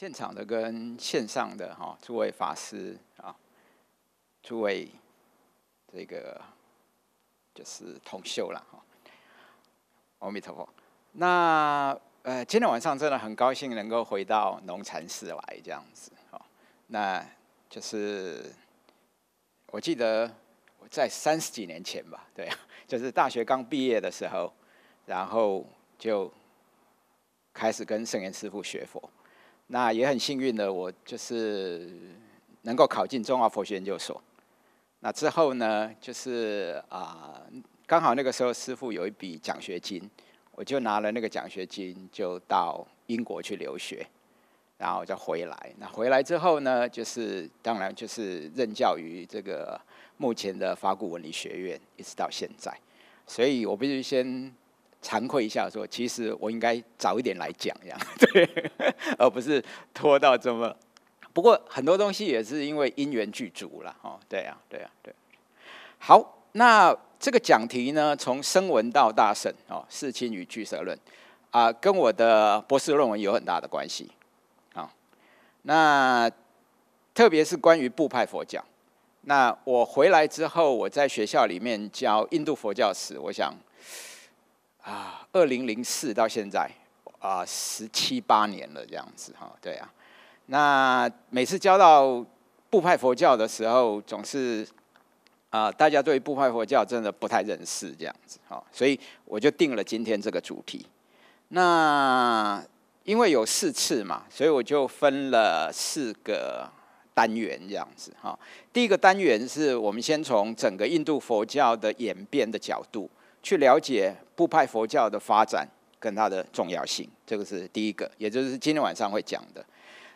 现场的跟线上的哈，诸位法师啊，诸位这个就是同修了哈。阿弥陀佛。那呃，今天晚上真的很高兴能够回到农禅寺来这样子哈。那就是我记得我在三十几年前吧，对，就是大学刚毕业的时候，然后就开始跟圣严师傅学佛。那也很幸运的，我就是能够考进中华佛学研究所。那之后呢，就是啊，刚好那个时候师傅有一笔奖学金，我就拿了那个奖学金，就到英国去留学，然后就回来。那回来之后呢，就是当然就是任教于这个目前的法古文理学院，一直到现在。所以我必须先。惭愧一下，说其实我应该早一点来讲，这样 对，而不是拖到这么。不过很多东西也是因为因缘具足了，哦，对呀，对呀，对。好，那这个讲题呢，从声闻到大圣，哦，世亲与俱舍论，啊，跟我的博士论文有很大的关系，啊，那特别是关于部派佛教。那我回来之后，我在学校里面教印度佛教史，我想。啊，二零零四到现在啊，十七八年了这样子哈，对啊。那每次教到布派佛教的时候，总是啊，大家对布派佛教真的不太认识这样子哈，所以我就定了今天这个主题。那因为有四次嘛，所以我就分了四个单元这样子哈。第一个单元是我们先从整个印度佛教的演变的角度。去了解部派佛教的发展跟它的重要性，这个是第一个，也就是今天晚上会讲的。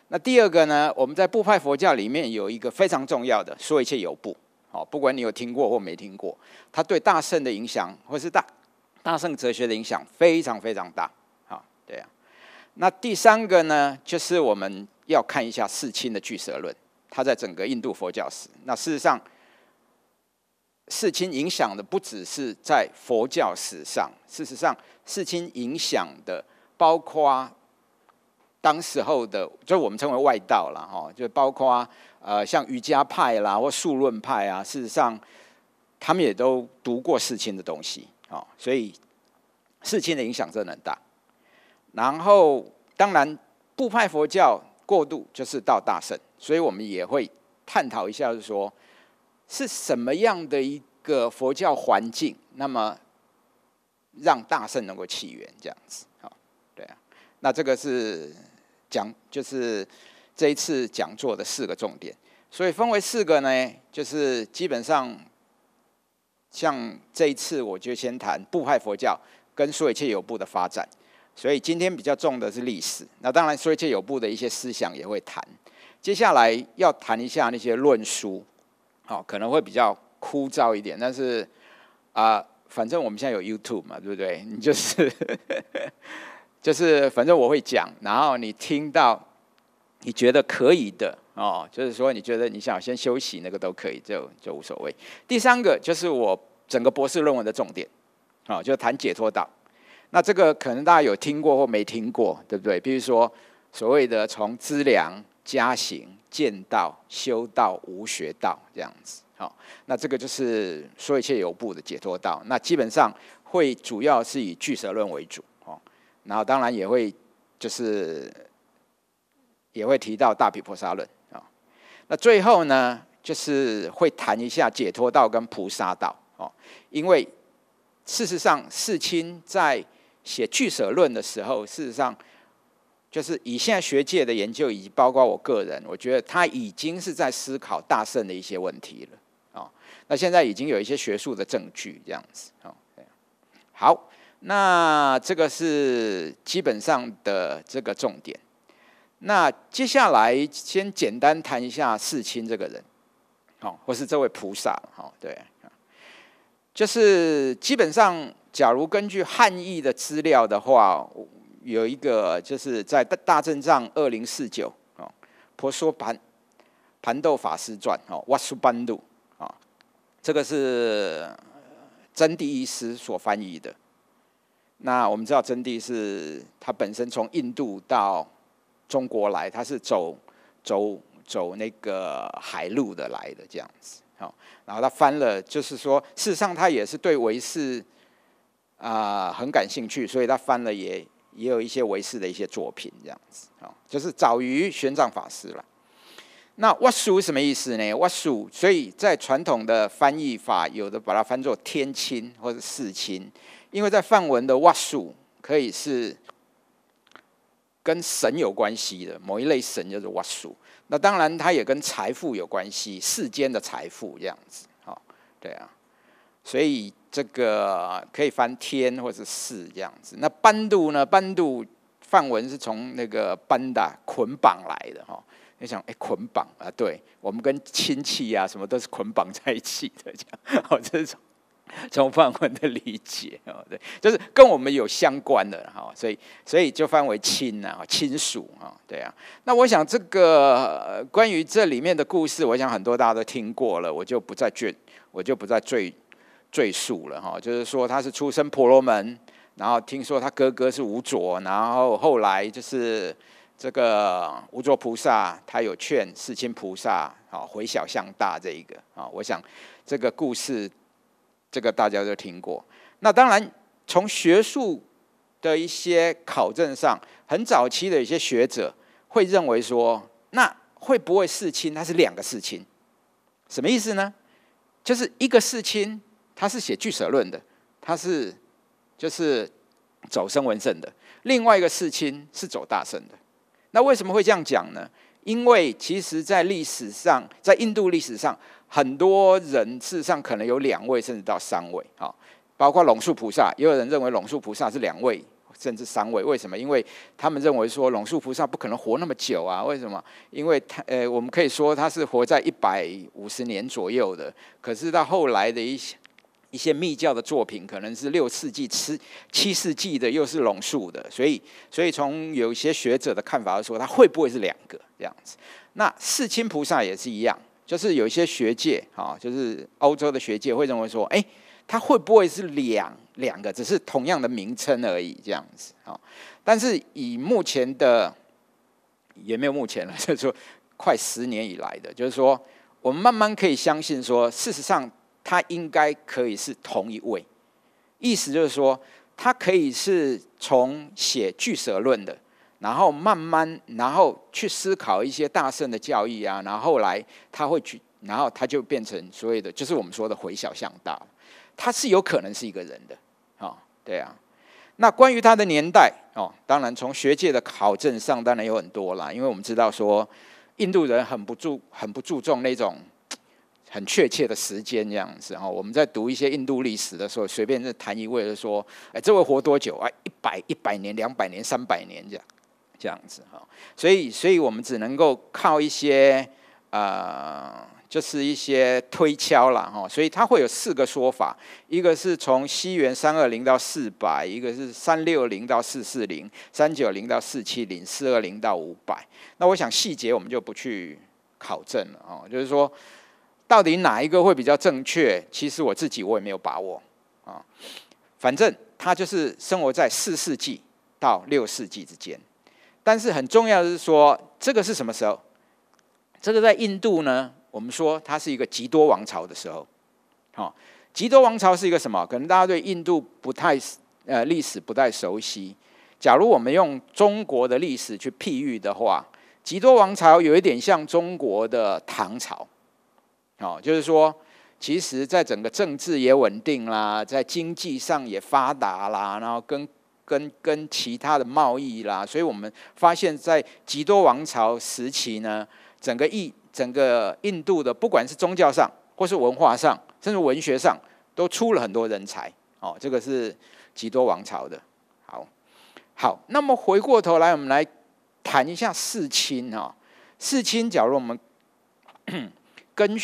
那第二个呢？我们在部派佛教里面有一个非常重要的，说一切有部。好，不管你有听过或没听过，它对大圣的影响，或是大大圣哲学的影响非常非常大。好，对啊。那第三个呢，就是我们要看一下世亲的俱舍论，它在整个印度佛教史。那事实上。世亲影响的不只是在佛教史上，事实上，世亲影响的包括当时候的，就我们称为外道了哈，就包括呃像瑜伽派啦或数论派啊，事实上他们也都读过世亲的东西啊，所以世亲的影响真的很大。然后当然部派佛教过渡就是到大圣，所以我们也会探讨一下，就是说。是什么样的一个佛教环境？那么让大圣能够起源这样子，好，对啊。那这个是讲，就是这一次讲座的四个重点，所以分为四个呢，就是基本上像这一次我就先谈部派佛教跟说一切有部的发展，所以今天比较重的是历史。那当然说一切有部的一些思想也会谈。接下来要谈一下那些论书。好，可能会比较枯燥一点，但是啊，反正我们现在有 YouTube 嘛，对不对？你就是 就是，反正我会讲，然后你听到你觉得可以的哦，就是说你觉得你想先休息，那个都可以，就就无所谓。第三个就是我整个博士论文的重点，哦，就谈解脱道。那这个可能大家有听过或没听过，对不对？比如说所谓的从资粮。加行、见道、修道、无学道这样子，好，那这个就是说一切有部的解脱道。那基本上会主要是以俱舍论为主，哦，然后当然也会就是也会提到大毗婆沙论啊。那最后呢，就是会谈一下解脱道跟菩萨道，哦，因为事实上世亲在写俱舍论的时候，事实上。就是以现在学界的研究，以及包括我个人，我觉得他已经是在思考大圣的一些问题了啊。那现在已经有一些学术的证据，这样子啊。好，那这个是基本上的这个重点。那接下来先简单谈一下世亲这个人，好，或是这位菩萨，好，对，就是基本上，假如根据汉译的资料的话。有一个就是在大大正藏二零四九哦，婆娑盘盘豆法师传哦，瓦苏班度啊，这个是真谛医师所翻译的。那我们知道真谛是他本身从印度到中国来，他是走走走那个海路的来的这样子，好，然后他翻了，就是说，事实上他也是对维世啊很感兴趣，所以他翻了也也有一些维氏的一些作品这样子，啊，就是早于玄奘法师了。那瓦蜀什么意思呢？瓦蜀，所以在传统的翻译法，有的把它翻作天亲或者世亲，因为在梵文的瓦蜀可以是跟神有关系的某一类神，就是瓦蜀。那当然，它也跟财富有关系，世间的财富这样子。好，对啊，所以这个可以翻天或者世这样子。那班度呢？班度梵文是从那个班达捆绑来的哈。你想，哎，捆绑啊，对我们跟亲戚啊，什么都是捆绑在一起的，这样，哦，这是从从范文的理解，哦，对，就是跟我们有相关的，哈，所以所以就翻为亲啊，亲属啊，对啊。那我想这个关于这里面的故事，我想很多大家都听过了，我就不再赘，我就不再赘赘述了，哈。就是说他是出身婆罗门，然后听说他哥哥是无卓，然后后来就是。这个无作菩萨，他有劝世亲菩萨，啊，回小向大这一个啊，我想这个故事，这个大家都听过。那当然，从学术的一些考证上，很早期的一些学者会认为说，那会不会世亲？他是两个世亲，什么意思呢？就是一个世亲，他是写巨舍论的，他是就是走声闻圣的；另外一个世亲是走大圣的。那为什么会这样讲呢？因为其实，在历史上，在印度历史上，很多人事实上可能有两位甚至到三位，啊，包括龙树菩萨，也有人认为龙树菩萨是两位甚至三位。为什么？因为他们认为说龙树菩萨不可能活那么久啊。为什么？因为他呃，我们可以说他是活在一百五十年左右的，可是到后来的一些。一些密教的作品可能是六世纪、七七世纪的，又是龙树的，所以，所以从有一些学者的看法来说，他会不会是两个这样子？那世亲菩萨也是一样，就是有一些学界啊，就是欧洲的学界会认为说，哎，他会不会是两两个，只是同样的名称而已这样子啊？但是以目前的也没有目前了，就是说快十年以来的，就是说我们慢慢可以相信说，事实上。他应该可以是同一位，意思就是说，他可以是从写俱舍论的，然后慢慢，然后去思考一些大圣的教义啊，然后来他会去，然后他就变成所谓的，就是我们说的回小向大，他是有可能是一个人的，啊，对啊。那关于他的年代哦，当然从学界的考证上，当然有很多啦，因为我们知道说，印度人很不注很不注重那种。很确切的时间这样子哈，我们在读一些印度历史的时候，随便就谈一位就说，哎，这位活多久啊？一百、一百年、两百年、三百年这样，这样子哈。所以，所以我们只能够靠一些呃，就是一些推敲了哈。所以它会有四个说法，一个是从西元三二零到四百，一个是三六零到四四零，三九零到四七零，四二零到五百。那我想细节我们就不去考证了哦，就是说。到底哪一个会比较正确？其实我自己我也没有把握啊。反正他就是生活在四世纪到六世纪之间。但是很重要的是说，这个是什么时候？这个在印度呢？我们说它是一个极多王朝的时候。好，极多王朝是一个什么？可能大家对印度不太呃历史不太熟悉。假如我们用中国的历史去譬喻的话，极多王朝有一点像中国的唐朝。哦，就是说，其实，在整个政治也稳定啦，在经济上也发达啦，然后跟跟跟其他的贸易啦，所以我们发现，在极多王朝时期呢，整个印整个印度的，不管是宗教上，或是文化上，甚至文学上，都出了很多人才。哦，这个是极多王朝的。好，好，那么回过头来，我们来谈一下世亲哈。世亲，假如我们 跟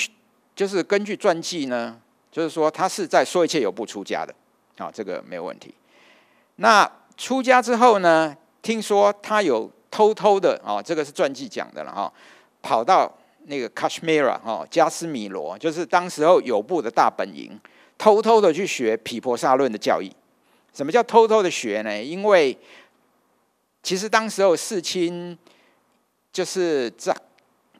就是根据传记呢，就是说他是在说一切有部出家的，啊，这个没有问题。那出家之后呢，听说他有偷偷的啊，这个是传记讲的了哈，跑到那个 Kashmir 哈加斯米罗，就是当时候有部的大本营，偷偷的去学毗婆沙论的教义。什么叫偷偷的学呢？因为其实当时候世亲就是在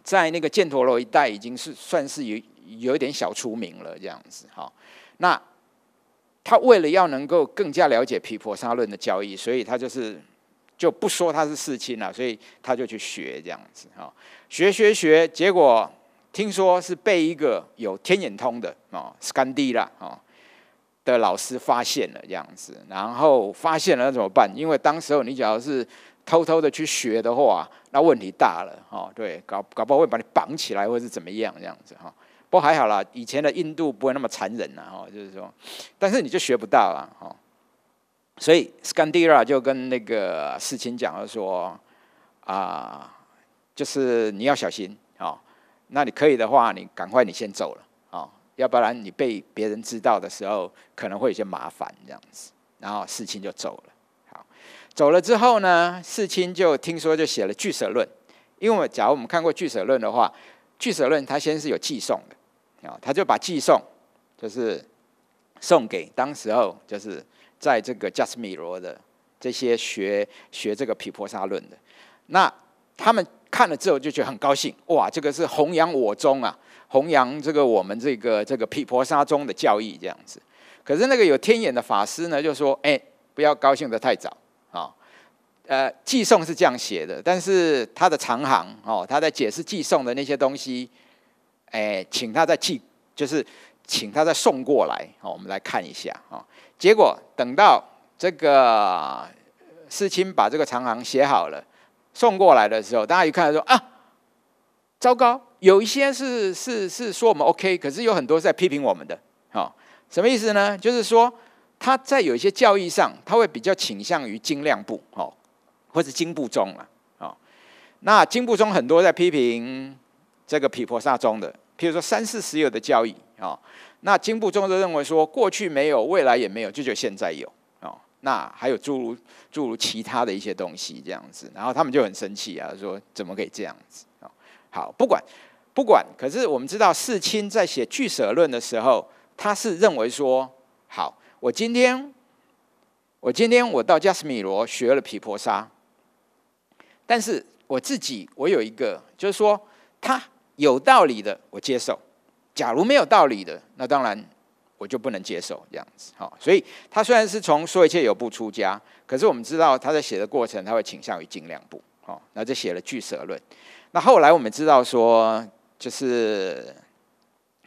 在那个犍陀罗一带已经是算是有有一点小出名了这样子哈。那他为了要能够更加了解皮婆沙论的教义，所以他就是就不说他是世亲了，所以他就去学这样子哈。学学学，结果听说是被一个有天眼通的哦，斯堪迪拉哦的老师发现了这样子，然后发现了那怎么办？因为当时候你只要是偷偷的去学的话，那问题大了哦。对，搞搞不好会把你绑起来，或是怎么样这样子哈。不过还好啦，以前的印度不会那么残忍呐，哈，就是说，但是你就学不到啊，哈，所以斯堪迪拉就跟那个世亲讲了说，啊，就是你要小心啊，那你可以的话，你赶快你先走了啊，要不然你被别人知道的时候，可能会有些麻烦这样子。然后世亲就走了，好，走了之后呢，世亲就听说就写了《俱舍论》，因为假如我们看过《俱舍论》的话，《俱舍论》它先是有寄送的。啊，他就把寄送，就是送给当时候就是在这个加斯米罗的这些学学这个毗婆沙论的，那他们看了之后就觉得很高兴，哇，这个是弘扬我宗啊，弘扬这个我们这个这个毗婆沙宗的教义这样子。可是那个有天眼的法师呢，就说，哎，不要高兴的太早啊。呃，寄送是这样写的，但是他的长行哦，他在解释寄送的那些东西。哎，请他再寄，就是请他再送过来。好，我们来看一下啊。结果等到这个世亲把这个长行写好了，送过来的时候，大家一看说啊，糟糕，有一些是是是说我们 OK，可是有很多是在批评我们的。好，什么意思呢？就是说他在有一些教义上，他会比较倾向于精量部，哦，或者经部宗了。哦，那经部宗很多在批评。这个毗婆沙宗的，譬如说三四十有的交易啊，那经部中就认为说，过去没有，未来也没有，就只有现在有啊。那还有诸如诸如其他的一些东西这样子，然后他们就很生气啊，说怎么可以这样子啊？好，不管不管，可是我们知道世亲在写俱舍论的时候，他是认为说，好，我今天我今天我到加斯米罗学了毗婆沙，但是我自己我有一个，就是说他。有道理的，我接受；假如没有道理的，那当然我就不能接受这样子。好，所以他虽然是从说一切有不出家，可是我们知道他在写的过程，他会倾向于尽量部。好，那就写了俱舍论。那后来我们知道说，就是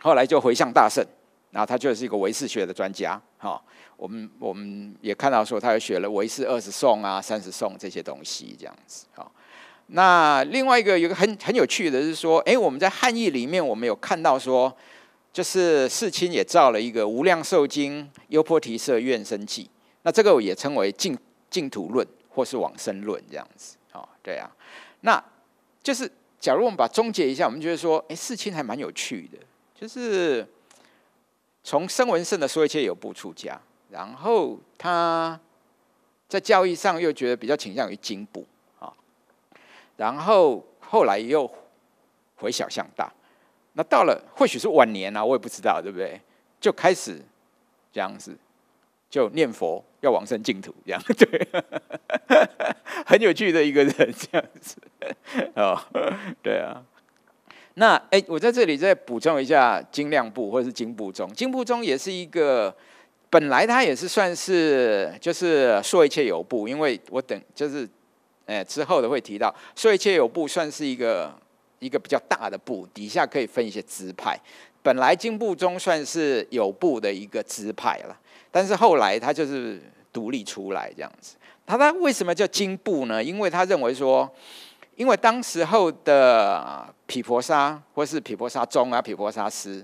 后来就回向大圣，然后他就是一个唯识学的专家。好，我们我们也看到说，他又学了唯识二十颂啊、三十颂这些东西，这样子。好。那另外一个有个很很有趣的是说，哎，我们在汉译里面，我们有看到说，就是世亲也造了一个《无量寿经》优婆提舍愿生记，那这个也称为净净土论或是往生论这样子，哦，对啊，那就是假如我们把终结一下，我们觉得说，哎，世亲还蛮有趣的，就是从声闻圣的说一切有部出家，然后他在教义上又觉得比较倾向于经部。然后后来又回小向大，那到了或许是晚年啊，我也不知道，对不对？就开始这样子，就念佛要往生净土，这样 对，很有趣的一个人这样子 哦，对啊。那哎，我在这里再补充一下精量部或者是经部中，经部中也是一个本来它也是算是就是说一切有部，因为我等就是。哎，之后的会提到，所以切有部算是一个一个比较大的部，底下可以分一些支派。本来经部中算是有部的一个支派了，但是后来他就是独立出来这样子。他他为什么叫经部呢？因为他认为说，因为当时候的毗婆沙或是毗婆沙宗啊、毗婆沙师，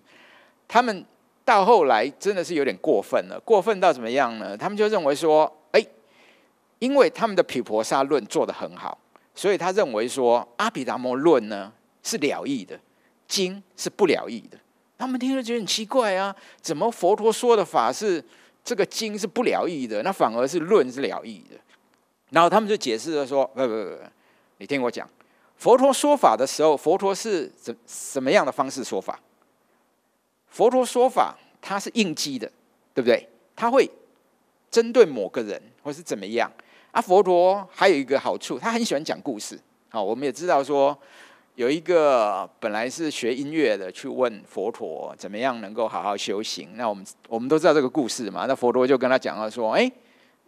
他们到后来真的是有点过分了，过分到怎么样呢？他们就认为说。因为他们的毗婆沙论做得很好，所以他认为说阿毗达摩论呢是了义的，经是不了义的。他们听了觉得很奇怪啊，怎么佛陀说的法是这个经是不了义的，那反而是论是了义的？然后他们就解释了说：不不不，你听我讲，佛陀说法的时候，佛陀是怎什么样的方式说法？佛陀说法他是应机的，对不对？他会针对某个人或是怎么样。啊，佛陀还有一个好处，他很喜欢讲故事。好，我们也知道说，有一个本来是学音乐的去问佛陀怎么样能够好好修行。那我们我们都知道这个故事嘛。那佛陀就跟他讲了说：“哎，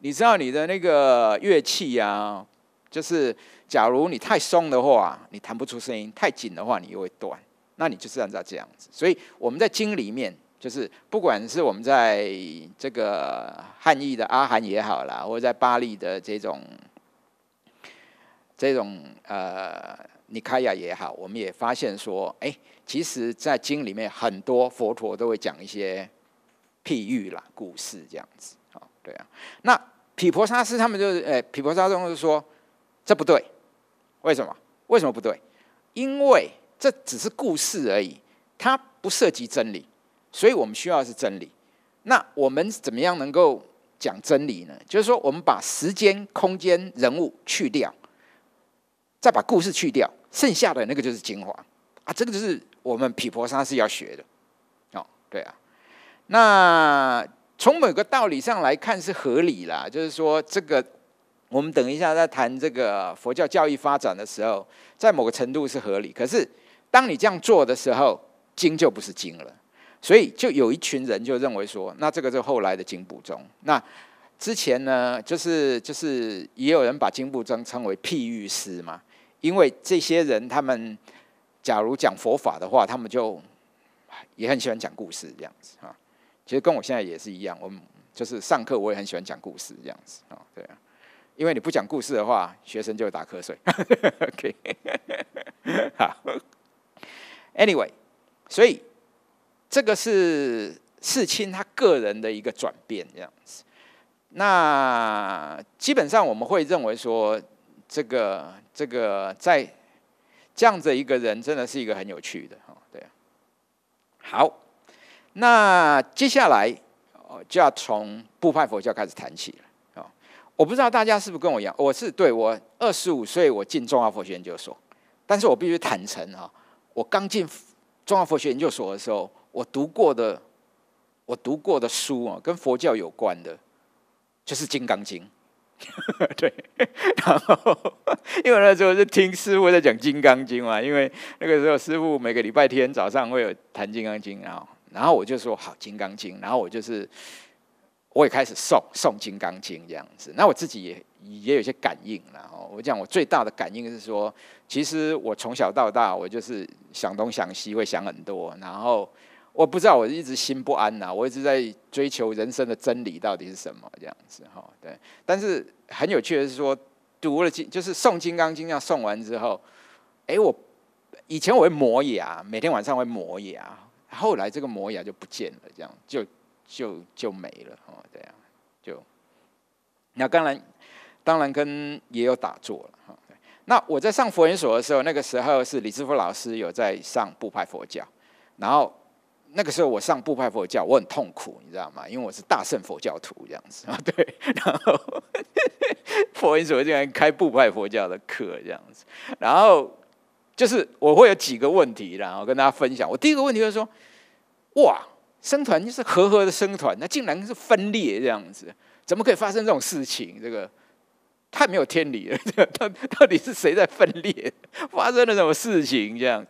你知道你的那个乐器啊，就是假如你太松的话，你弹不出声音；太紧的话，你又会断。那你就是按照这样子。所以我们在经里面，就是不管是我们在这个汉译的阿含也好啦，或者在巴利的这种。”这种呃，尼卡亚也好，我们也发现说，哎，其实，在经里面很多佛陀都会讲一些譬喻啦、故事这样子，哦，对啊。那毗婆沙师他们就是，哎，毗婆沙中就说这不对，为什么？为什么不对？因为这只是故事而已，它不涉及真理，所以我们需要的是真理。那我们怎么样能够讲真理呢？就是说，我们把时间、空间、人物去掉。再把故事去掉，剩下的那个就是精华啊！这个就是我们毗婆沙是要学的哦。对啊，那从某个道理上来看是合理啦，就是说这个我们等一下在谈这个佛教教育发展的时候，在某个程度是合理。可是当你这样做的时候，经就不是经了。所以就有一群人就认为说，那这个是后来的经部宗。那之前呢，就是就是也有人把经部宗称为譬喻师嘛。因为这些人，他们假如讲佛法的话，他们就也很喜欢讲故事这样子啊。其实跟我现在也是一样，我们就是上课我也很喜欢讲故事这样子啊。对啊，因为你不讲故事的话，学生就会打瞌睡。OK，好。Anyway，所以这个是世亲他个人的一个转变这样子。那基本上我们会认为说。这个这个在这样子一个人，真的是一个很有趣的哈，对。好，那接下来就要从部派佛教开始谈起了。我不知道大家是不是跟我一样，我是对我二十五岁我进中华佛学研究所，但是我必须坦诚哈，我刚进中华佛学研究所的时候，我读过的我读过的书啊，跟佛教有关的，就是《金刚经》。对，然后因为那时候是听师傅在讲《金刚经》嘛，因为那个时候师傅每个礼拜天早上会有谈《金刚经》，然后然后我就说好《金刚经》，然后我就是我也开始诵诵《金刚经》这样子。那我自己也也有些感应然后我讲我最大的感应是说，其实我从小到大我就是想东想西，会想很多，然后。我不知道，我一直心不安呐，我一直在追求人生的真理到底是什么这样子哈，对。但是很有趣的是说，读了经就是诵《金刚经》，要诵完之后，哎，我以前我会磨牙，每天晚上会磨牙，后来这个磨牙就不见了，这样就就就没了哦，这样就。那当然，当然跟也有打坐了哈。那我在上佛研所的时候，那个时候是李志福老师有在上部派佛教，然后。那个时候我上部派佛教，我很痛苦，你知道吗？因为我是大乘佛教徒这样子啊，对。然后佛音所竟然开部派佛教的课这样子，然后就是我会有几个问题，然后跟大家分享。我第一个问题就是说，哇，生团就是和和的生团，那竟然是分裂这样子，怎么可以发生这种事情？这个太没有天理了！这 到到底是谁在分裂？发生了什么事情？这样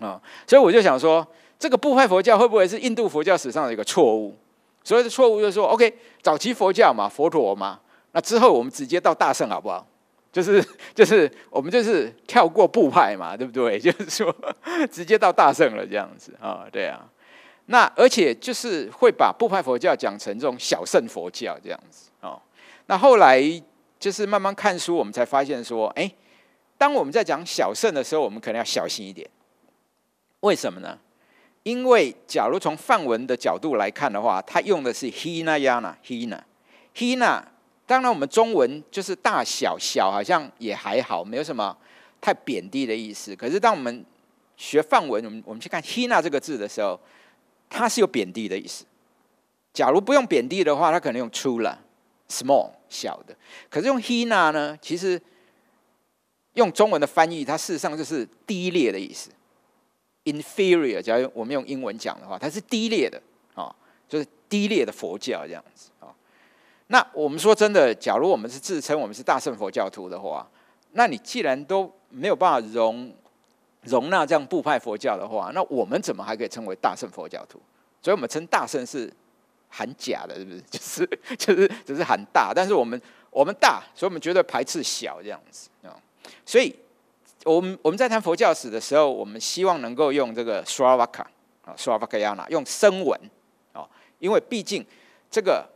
啊？所以我就想说。这个部派佛教会不会是印度佛教史上的一个错误？所谓的错误就是说，OK，早期佛教嘛，佛陀嘛，那之后我们直接到大圣好不好？就是 就是我们就是跳过部派嘛，对不对？就是说直接到大圣了这样子啊，对啊。那而且就是会把部派佛教讲成这种小圣佛教这样子哦。那后来就是慢慢看书，我们才发现说，哎，当我们在讲小圣的时候，我们可能要小心一点。为什么呢？因为，假如从范文的角度来看的话，它用的是 hina-yana，hina，hina。当然，我们中文就是大小小，好像也还好，没有什么太贬低的意思。可是，当我们学范文，我们我们去看 hina 这个字的时候，它是有贬低的意思。假如不用贬低的话，它可能用粗了，small 小的。可是用 hina 呢，其实用中文的翻译，它事实上就是低劣的意思。inferior，假如我们用英文讲的话，它是低劣的啊，就是低劣的佛教这样子啊。那我们说真的，假如我们是自称我们是大乘佛教徒的话，那你既然都没有办法容容纳这样部派佛教的话，那我们怎么还可以称为大乘佛教徒？所以我们称大乘是很假的，是不是？就是就是只是喊大，但是我们我们大，所以我们觉得排斥小这样子啊。所以我们我们在谈佛教史的时候，我们希望能够用这个 Sravaka 啊，Sravakayana 用声闻啊，因为毕竟这个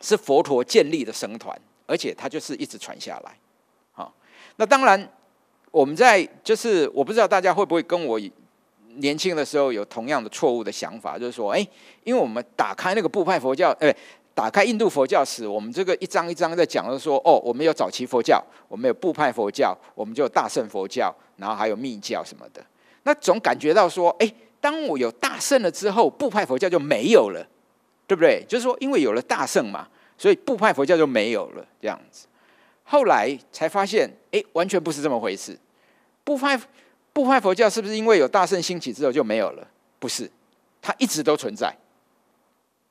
是佛陀建立的僧团，而且它就是一直传下来。啊，那当然我们在就是我不知道大家会不会跟我。年轻的时候有同样的错误的想法，就是说，哎，因为我们打开那个部派佛教，哎，打开印度佛教史，我们这个一张一张在讲，就说，哦，我们有早期佛教，我们有部派佛教，我们就有大乘佛教，然后还有密教什么的。那总感觉到说，哎，当我有大圣了之后，部派佛教就没有了，对不对？就是说，因为有了大圣嘛，所以部派佛教就没有了，这样子。后来才发现，哎，完全不是这么回事，部派。部派佛教是不是因为有大圣兴起之后就没有了？不是，它一直都存在，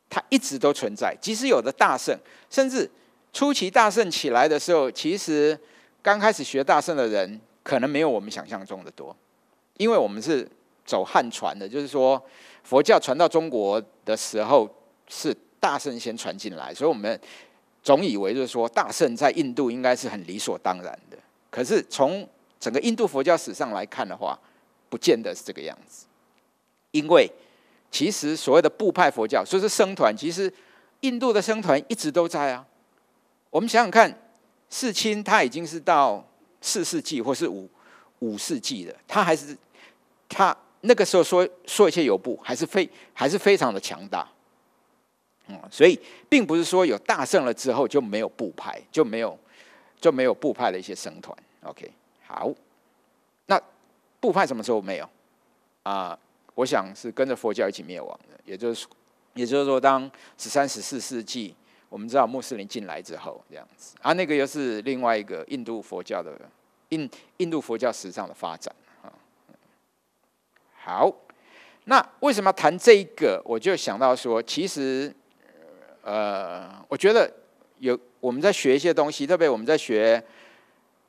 它一直都存在。即使有的大圣，甚至初期大圣起来的时候，其实刚开始学大圣的人可能没有我们想象中的多，因为我们是走汉传的，就是说佛教传到中国的时候是大圣先传进来，所以我们总以为就是说大圣在印度应该是很理所当然的。可是从整个印度佛教史上来看的话，不见得是这个样子，因为其实所谓的部派佛教，说是僧团，其实印度的僧团一直都在啊。我们想想看，世亲他已经是到四世纪或是五五世纪的，他还是他那个时候说说一些有部，还是非还是非常的强大。嗯，所以并不是说有大圣了之后就没有部派，就没有就没有部派的一些僧团。OK。好，那部派什么时候没有啊？我想是跟着佛教一起灭亡的，也就是，也就是说，当十三、十四世纪，我们知道穆斯林进来之后，这样子，啊，那个又是另外一个印度佛教的印印度佛教史上的发展啊。好，那为什么要谈这一个？我就想到说，其实，呃，我觉得有我们在学一些东西，特别我们在学。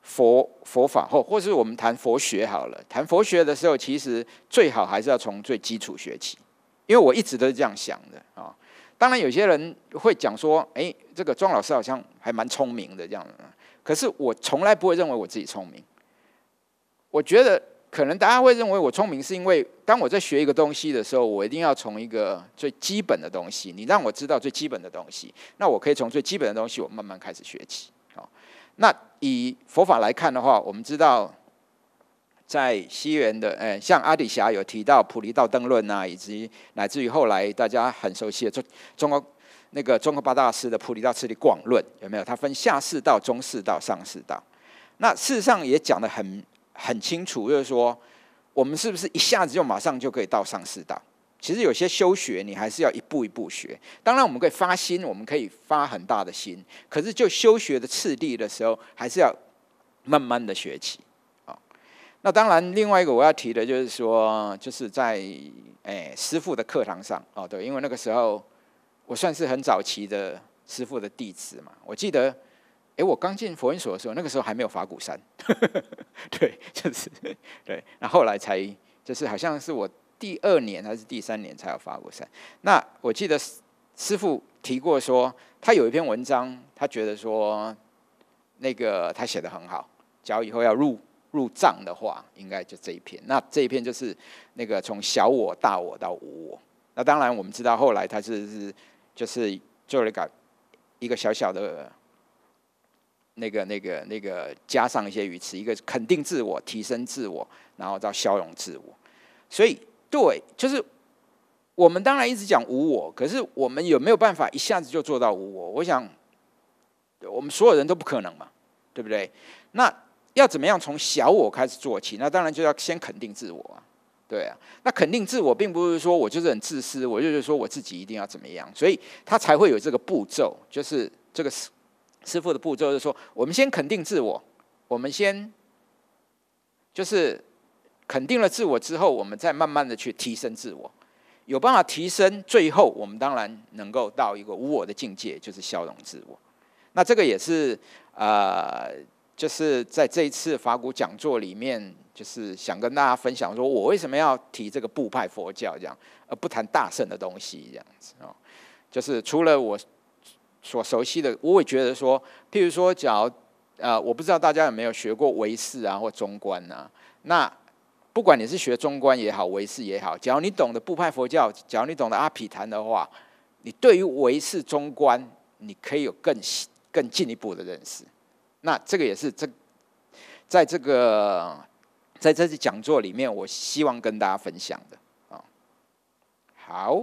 佛佛法或或是我们谈佛学好了，谈佛学的时候，其实最好还是要从最基础学起，因为我一直都是这样想的啊。当然，有些人会讲说，哎，这个庄老师好像还蛮聪明的这样。可是我从来不会认为我自己聪明。我觉得可能大家会认为我聪明，是因为当我在学一个东西的时候，我一定要从一个最基本的东西，你让我知道最基本的东西，那我可以从最基本的东西，我慢慢开始学起。那以佛法来看的话，我们知道，在西元的，诶，像阿底峡有提到普利道灯论啊，以及乃至于后来大家很熟悉的中中国那个中国八大师的普利道次第广论，有没有？它分下士道、中士道、上士道。那事实上也讲的很很清楚，就是说，我们是不是一下子就马上就可以到上士道？其实有些修学，你还是要一步一步学。当然，我们可以发心，我们可以发很大的心。可是，就修学的次第的时候，还是要慢慢的学起。那当然，另外一个我要提的就是说，就是在诶师傅的课堂上哦，对，因为那个时候我算是很早期的师傅的弟子嘛。我记得，诶，我刚进佛音所的时候，那个时候还没有法鼓山，对，就是对。那后来才就是好像是我。第二年还是第三年才有发过山？那我记得师傅提过说，他有一篇文章，他觉得说那个他写的很好。假如以后要入入藏的话，应该就这一篇。那这一篇就是那个从小我、大我到无我。那当然我们知道，后来他是是就是做了一个一个小小的那个那个那个加上一些语词，一个肯定自我、提升自我，然后到消融自我，所以。对，就是我们当然一直讲无我，可是我们有没有办法一下子就做到无我？我想，我们所有人都不可能嘛，对不对？那要怎么样从小我开始做起？那当然就要先肯定自我啊，对啊。那肯定自我，并不是说我就是很自私，我就是说我自己一定要怎么样，所以他才会有这个步骤，就是这个师师傅的步骤，是说我们先肯定自我，我们先就是。肯定了自我之后，我们再慢慢的去提升自我，有办法提升，最后我们当然能够到一个无我的境界，就是消融自我。那这个也是呃，就是在这一次法古讲座里面，就是想跟大家分享，说我为什么要提这个部派佛教这样，而不谈大圣的东西这样子哦。就是除了我所熟悉的，我也觉得说，譬如说，假如呃，我不知道大家有没有学过唯识啊或中观啊，那不管你是学中观也好，唯识也好，假如你懂得部派佛教，假如你懂得阿毗昙的话，你对于唯识中观，你可以有更更进一步的认识。那这个也是这，在这个在这次讲座里面，我希望跟大家分享的啊。好，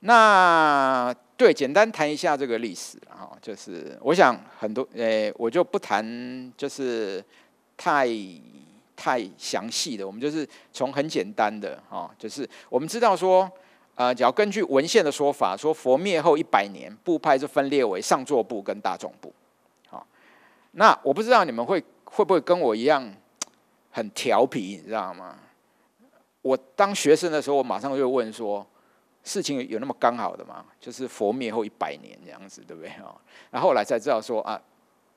那对，简单谈一下这个历史啊，就是我想很多诶，我就不谈就是太太详细的，我们就是从很简单的哈，就是我们知道说，呃，只要根据文献的说法，说佛灭后一百年，部派就分裂为上座部跟大众部。好那我不知道你们会会不会跟我一样很调皮，你知道吗？我当学生的时候，我马上就问说：事情有那么刚好的吗？就是佛灭后一百年这样子，对不对啊？然后来才知道说啊，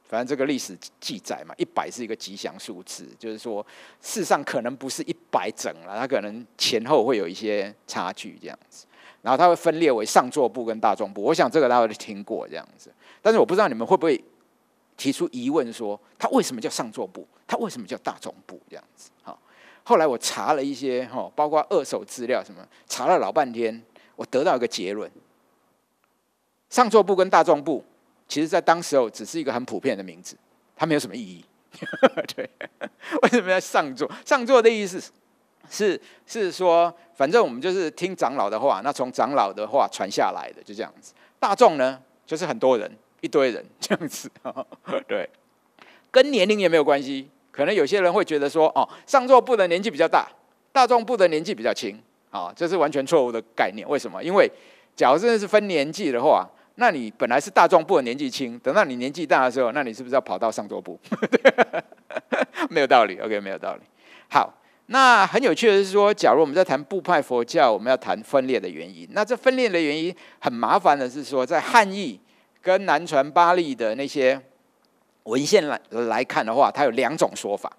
反正这个历史记载嘛，一百是一个吉祥数字，就是说世上可能不是一百整了，它可能前后会有一些差距这样子。然后它会分裂为上座部跟大众部，我想这个大家都听过这样子，但是我不知道你们会不会。提出疑问说，它为什么叫上座部？它为什么叫大众部？这样子，好。后来我查了一些哈，包括二手资料什么，查了老半天，我得到一个结论：上座部跟大众部，其实在当时候只是一个很普遍的名字，它没有什么意义。对，为什么要上座？上座的意思是是说，反正我们就是听长老的话，那从长老的话传下来的，就这样子。大众呢，就是很多人。一堆人这样子，对，跟年龄也没有关系。可能有些人会觉得说，哦，上座部的年纪比较大，大众部的年纪比较轻，啊，这是完全错误的概念。为什么？因为假如真的是分年纪的话，那你本来是大众部的年纪轻，等到你年纪大的时候，那你是不是要跑到上座部？没有道理。OK，没有道理。好，那很有趣的是说，假如我们在谈部派佛教，我们要谈分裂的原因。那这分裂的原因很麻烦的是说，在汉译。跟南传巴利的那些文献来来看的话，它有两种说法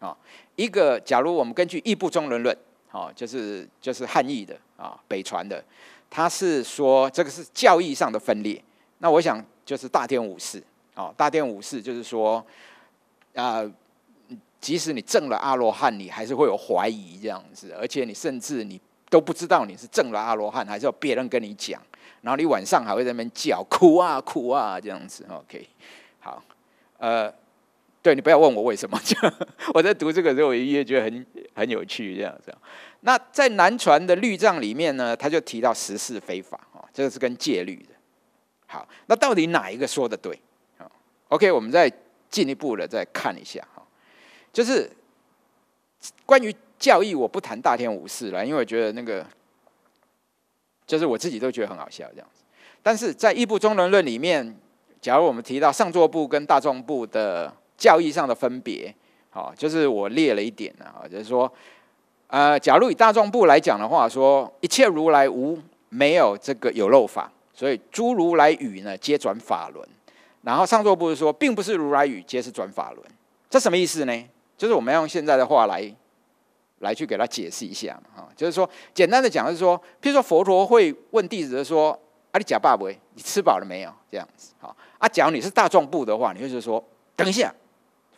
啊。一个，假如我们根据《义部中人论》啊，就是就是汉译的啊，北传的，他是说这个是教义上的分裂。那我想就是大天武士哦，大天武士就是说啊，即使你证了阿罗汉，你还是会有怀疑这样子，而且你甚至你都不知道你是证了阿罗汉，还是要别人跟你讲。然后你晚上还会在那边叫哭啊哭啊这样子，OK，好，呃，对你不要问我为什么，我在读这个时候我也觉得很很有趣这样子。那在南传的律藏里面呢，他就提到十事非法啊，这个是跟戒律的。好，那到底哪一个说的对？好，OK，我们再进一步的再看一下哈，就是关于教义，我不谈大天武士了，因为我觉得那个。就是我自己都觉得很好笑这样子，但是在《一部中人论》里面，假如我们提到上座部跟大众部的教义上的分别，好，就是我列了一点啊，就是说，呃，假如以大众部来讲的话，说一切如来无没有这个有漏法，所以诸如来语呢皆转法轮，然后上座部是说，并不是如来语皆是转法轮，这什么意思呢？就是我们要用现在的话来。来去给他解释一下嘛，哈，就是说，简单的讲是说，譬如说佛陀会问弟子说：“啊，你假爸不？你吃饱了没有？”这样子，好啊。假如你是大众部的话，你就是说：“等一下，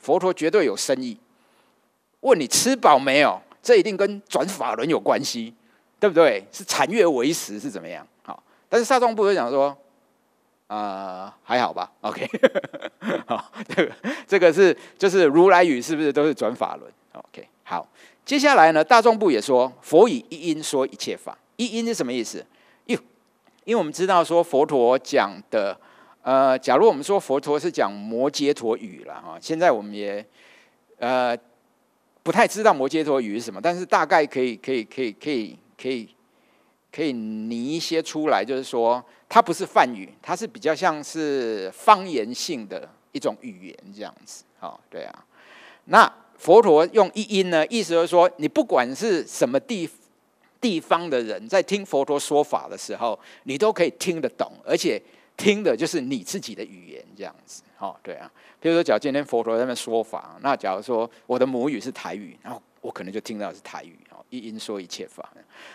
佛陀绝对有深意，问你吃饱没有？这一定跟转法轮有关系，对不对？是禅悦为食是怎么样？好，但是大众部就讲说：“啊，还好吧？”OK，好，这个这个是就是如来语是不是都是转法轮？OK，好。接下来呢，大众部也说佛以一音说一切法，一音是什么意思？因因为我们知道说佛陀讲的，呃，假如我们说佛陀是讲摩羯陀语了哈，现在我们也呃不太知道摩羯陀语是什么，但是大概可以可以可以可以可以可以拟一些出来，就是说它不是梵语，它是比较像是方言性的一种语言这样子，好，对啊，那。佛陀用一音呢，意思就是说，你不管是什么地地方的人，在听佛陀说法的时候，你都可以听得懂，而且听的就是你自己的语言这样子。哦，对啊，比如说，假如今天佛陀在那说法，那假如说我的母语是台语，然后我可能就听到是台语哦，一音说一切法。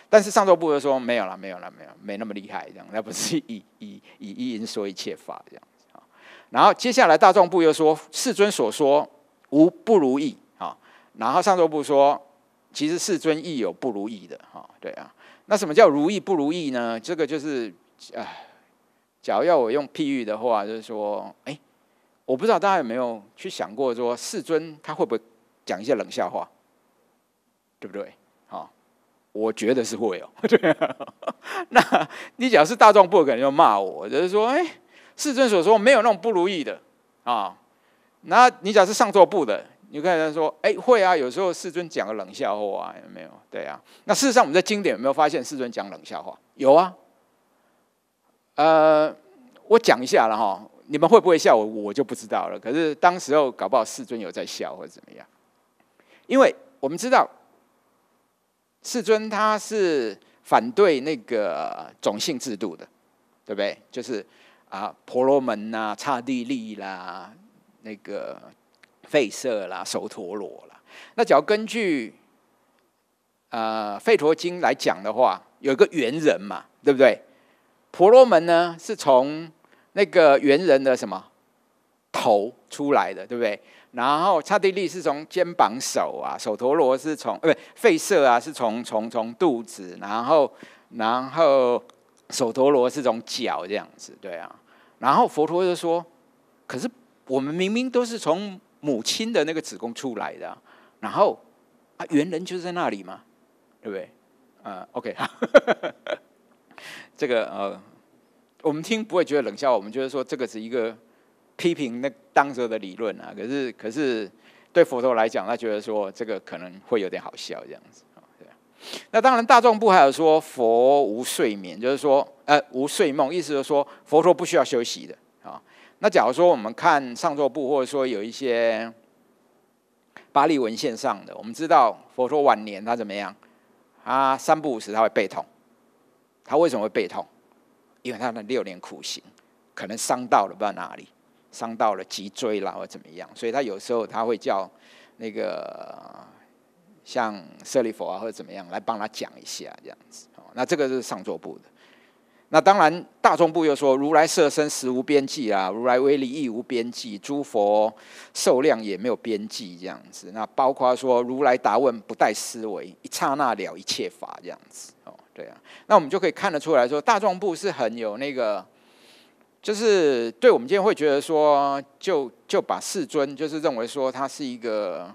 但是上座部就说没有了，没有了，没有，没那么厉害这样，那不是以以以一音说一切法这样子啊。然后接下来大众部又说世尊所说无不如意啊，然后上座部说其实世尊亦有不如意的哈，对啊。那什么叫如意不如意呢？这个就是哎，假如要我用譬喻的话，就是说哎。我不知道大家有没有去想过，说世尊他会不会讲一些冷笑话，对不对？好，我觉得是会哦。对，那你假如是大众部，可能就骂我，就是说，哎，世尊所说没有那种不如意的啊。那你假是上座部的，你看他说，哎，会啊，有时候世尊讲个冷笑话啊，有没有？对啊。那事实上，我们在经典有没有发现世尊讲冷笑话？有啊。呃，我讲一下了哈。你们会不会笑我？我就不知道了。可是当时候搞不好世尊有在笑或者怎么样，因为我们知道世尊他是反对那个种姓制度的，对不对？就是啊，婆罗门呐、刹帝利啦、那个吠舍啦、首陀罗啦。那只要根据呃《吠陀经》来讲的话，有一个猿人嘛，对不对？婆罗门呢是从那个猿人的什么头出来的，对不对？然后刹帝利是从肩膀手啊，手陀螺是从呃不肺色啊，是从从从肚子，然后然后手陀螺是从脚这样子，对啊。然后佛陀就说：“可是我们明明都是从母亲的那个子宫出来的，然后啊猿人就在那里嘛，对不对？呃，OK，这个呃。”我们听不会觉得冷笑，我们觉得说这个是一个批评那当时的理论啊。可是，可是对佛陀来讲，他觉得说这个可能会有点好笑这样子。那当然，大众部还有说佛无睡眠，就是说呃无睡梦，意思是说佛陀不需要休息的啊。那假如说我们看上座部，或者说有一些巴利文献上的，我们知道佛陀晚年他怎么样？他三不五时他会背痛，他为什么会背痛？因为他的六年苦行，可能伤到了不知道哪里，伤到了脊椎啦或怎么样，所以他有时候他会叫那个像舍利佛啊或者怎么样来帮他讲一下这样子。哦，那这个是上座部的。那当然大众部又说如来色身实无边际啊，如来威力亦无边际，诸佛受量也没有边际这样子。那包括说如来答问不带思维，一刹那了一切法这样子。哦。对啊，那我们就可以看得出来说，大众部是很有那个，就是对我们今天会觉得说，就就把世尊就是认为说他是一个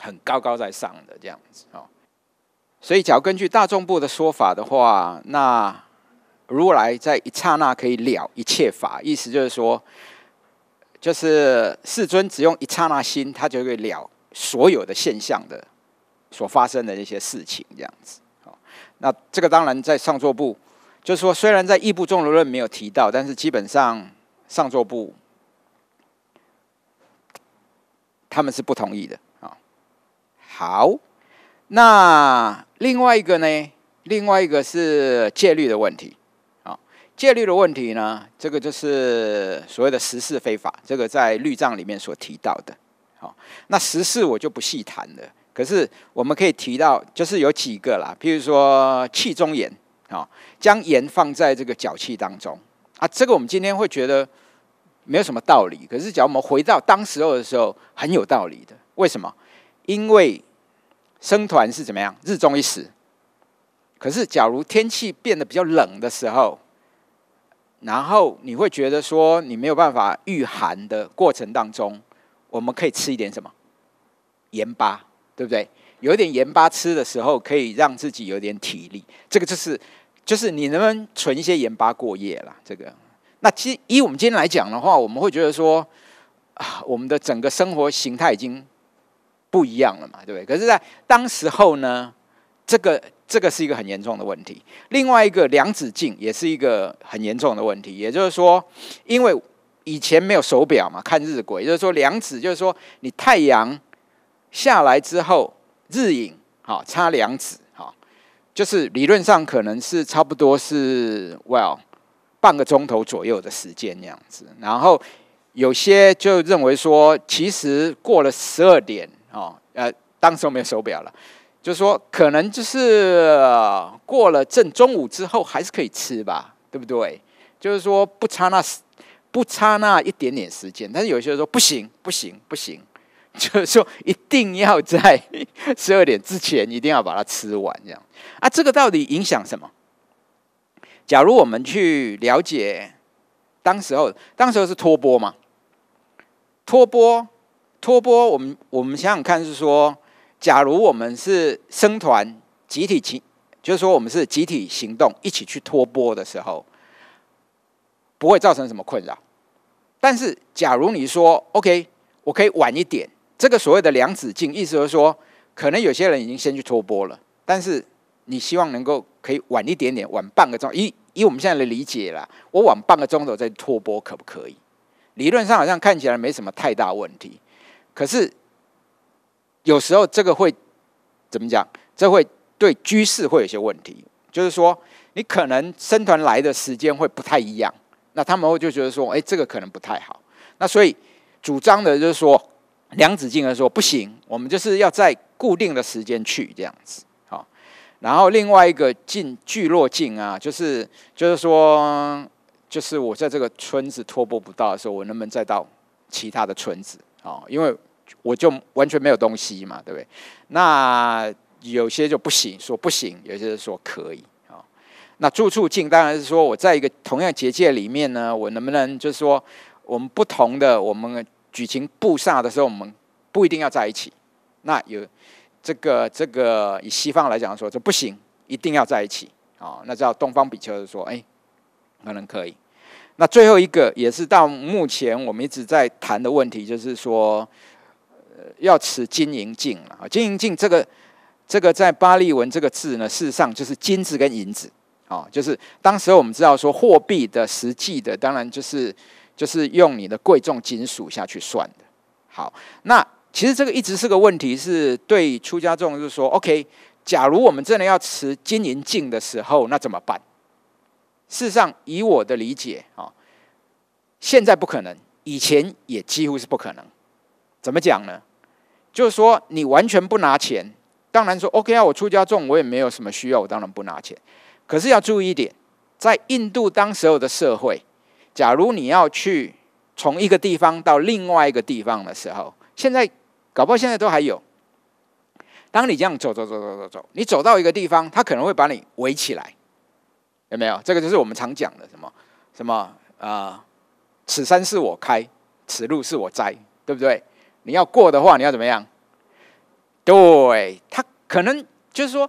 很高高在上的这样子哦。所以，假如根据大众部的说法的话，那如来在一刹那可以了一切法，意思就是说，就是世尊只用一刹那心，他就可以了所有的现象的所发生的那些事情这样子。那这个当然在上座部，就是说，虽然在异部众论没有提到，但是基本上上座部他们是不同意的啊。好，那另外一个呢？另外一个是戒律的问题啊。戒律的问题呢，这个就是所谓的十事非法，这个在律藏里面所提到的。好，那十事我就不细谈了。可是我们可以提到，就是有几个啦，譬如说气中盐啊，将盐放在这个脚气当中啊，这个我们今天会觉得没有什么道理。可是，假如我们回到当时候的时候，很有道理的。为什么？因为生团是怎么样，日中一时。可是，假如天气变得比较冷的时候，然后你会觉得说你没有办法御寒的过程当中，我们可以吃一点什么盐巴。对不对？有点盐巴吃的时候，可以让自己有点体力。这个就是，就是你能不能存一些盐巴过夜啦？这个，那其实以我们今天来讲的话，我们会觉得说，啊，我们的整个生活形态已经不一样了嘛，对不对？可是，在当时候呢，这个这个是一个很严重的问题。另外一个量子镜也是一个很严重的问题。也就是说，因为以前没有手表嘛，看日晷，也就是说量子，就是说你太阳。下来之后，日影好差两指，好，就是理论上可能是差不多是 well 半个钟头左右的时间那样子。然后有些就认为说，其实过了十二点哦，呃，当时我没有手表了，就是说可能就是过了正中午之后还是可以吃吧，对不对？就是说不差那不差那一点点时间，但是有些人说不行不行不行。就是说，一定要在 十二点之前，一定要把它吃完，这样啊？这个到底影响什么？假如我们去了解，当时候，当时候是托钵嘛？托钵，托钵，我们我们想想看，是说，假如我们是生团集体行，就是说我们是集体行动，一起去托钵的时候，不会造成什么困扰。但是，假如你说 OK，我可以晚一点。这个所谓的两子镜，意思就是说，可能有些人已经先去托波了，但是你希望能够可以晚一点点，晚半个钟。以以我们现在的理解啦，我晚半个钟头再托波可不可以？理论上好像看起来没什么太大问题，可是有时候这个会怎么讲？这会对居士会有些问题，就是说你可能生团来的时间会不太一样，那他们会就觉得说，哎，这个可能不太好。那所以主张的就是说。梁子敬而说：“不行，我们就是要在固定的时间去这样子，好。然后另外一个进聚落进啊，就是就是说，就是我在这个村子托钵不到的时候，我能不能再到其他的村子啊？因为我就完全没有东西嘛，对不对？那有些就不行，说不行；有些说可以啊。那住处近当然是说我在一个同样结界里面呢，我能不能就是说我们不同的我们。”举行布萨的时候，我们不一定要在一起。那有这个这个以西方来讲说，这不行，一定要在一起啊。那叫东方比丘说，哎，可能可以。那最后一个也是到目前我们一直在谈的问题，就是说，呃，要持金银镜啊。金银镜这个这个在巴利文这个字呢，事实上就是金子跟银子啊。就是当时我们知道说货币的实际的，当然就是。就是用你的贵重金属下去算的。好，那其实这个一直是个问题，是对出家众就是说，OK，假如我们真的要持金银镜的时候，那怎么办？事实上，以我的理解啊，现在不可能，以前也几乎是不可能。怎么讲呢？就是说，你完全不拿钱，当然说 OK 啊，我出家众我也没有什么需要，我当然不拿钱。可是要注意一点，在印度当时候的社会。假如你要去从一个地方到另外一个地方的时候，现在搞不好现在都还有。当你这样走走走走走走，你走到一个地方，他可能会把你围起来，有没有？这个就是我们常讲的什么什么啊？此山是我开，此路是我栽，对不对？你要过的话，你要怎么样？对他可能就是说，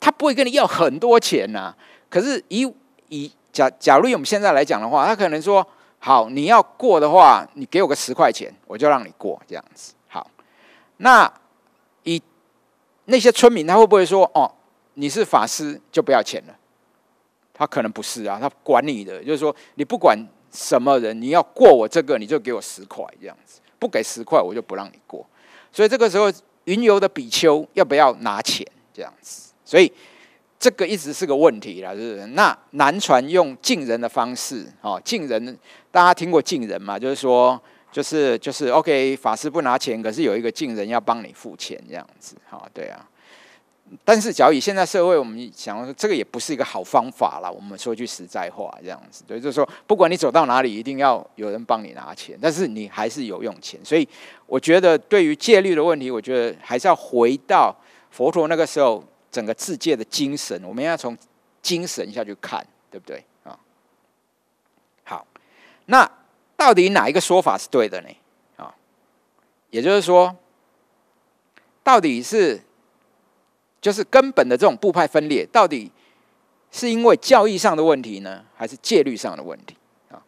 他不会跟你要很多钱呐。可是以以假假如我们现在来讲的话，他可能说：“好，你要过的话，你给我个十块钱，我就让你过。”这样子。好，那以那些村民，他会不会说：“哦，你是法师就不要钱了？”他可能不是啊，他管你的，就是说你不管什么人，你要过我这个，你就给我十块这样子，不给十块我就不让你过。所以这个时候，云游的比丘要不要拿钱这样子？所以。这个一直是个问题啦，是那南传用敬人的方式，哦，敬人，大家听过敬人嘛？就是说，就是就是，OK，法师不拿钱，可是有一个敬人要帮你付钱，这样子，哈，对啊。但是，假以现在社会，我们想说，这个也不是一个好方法啦。我们说句实在话，这样子，对，就是说，不管你走到哪里，一定要有人帮你拿钱，但是你还是有用钱。所以，我觉得对于戒律的问题，我觉得还是要回到佛陀那个时候。整个世界的精神，我们要从精神下去看，对不对啊？好，那到底哪一个说法是对的呢？啊，也就是说，到底是就是根本的这种部派分裂，到底是因为教义上的问题呢，还是戒律上的问题啊？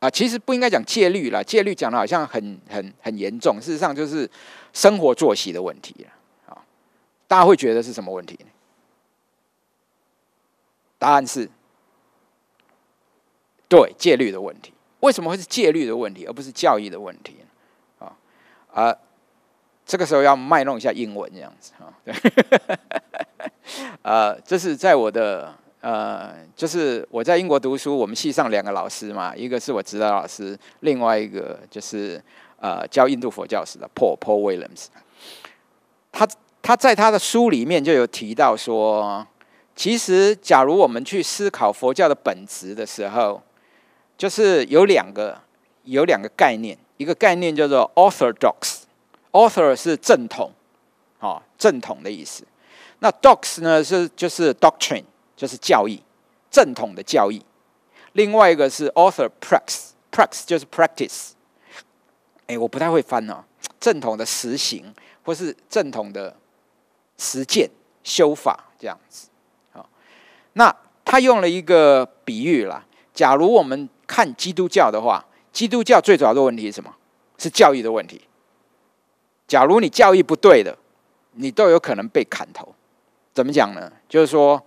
啊，其实不应该讲戒律了，戒律讲的好像很很很严重，事实上就是生活作息的问题了。大家会觉得是什么问题呢？答案是，对戒律的问题。为什么会是戒律的问题，而不是教义的问题啊啊，这个时候要卖弄一下英文这样子啊。呃，这是在我的呃，就是我在英国读书，我们系上两个老师嘛，一个是我指导老师，另外一个就是呃教印度佛教史的 Paul Paul Williams。他他在他的书里面就有提到说，其实假如我们去思考佛教的本质的时候，就是有两个有两个概念，一个概念叫做 orthodox，author 是正统，哦，正统的意思。那 dox 呢是就是 doctrine。就是教义，正统的教义。另外一个是 author prax，prax 就是 practice。哎，我不太会翻哦。正统的实行，或是正统的实践修法这样子。好，那他用了一个比喻啦。假如我们看基督教的话，基督教最主要的问题是什么？是教育的问题。假如你教育不对的，你都有可能被砍头。怎么讲呢？就是说。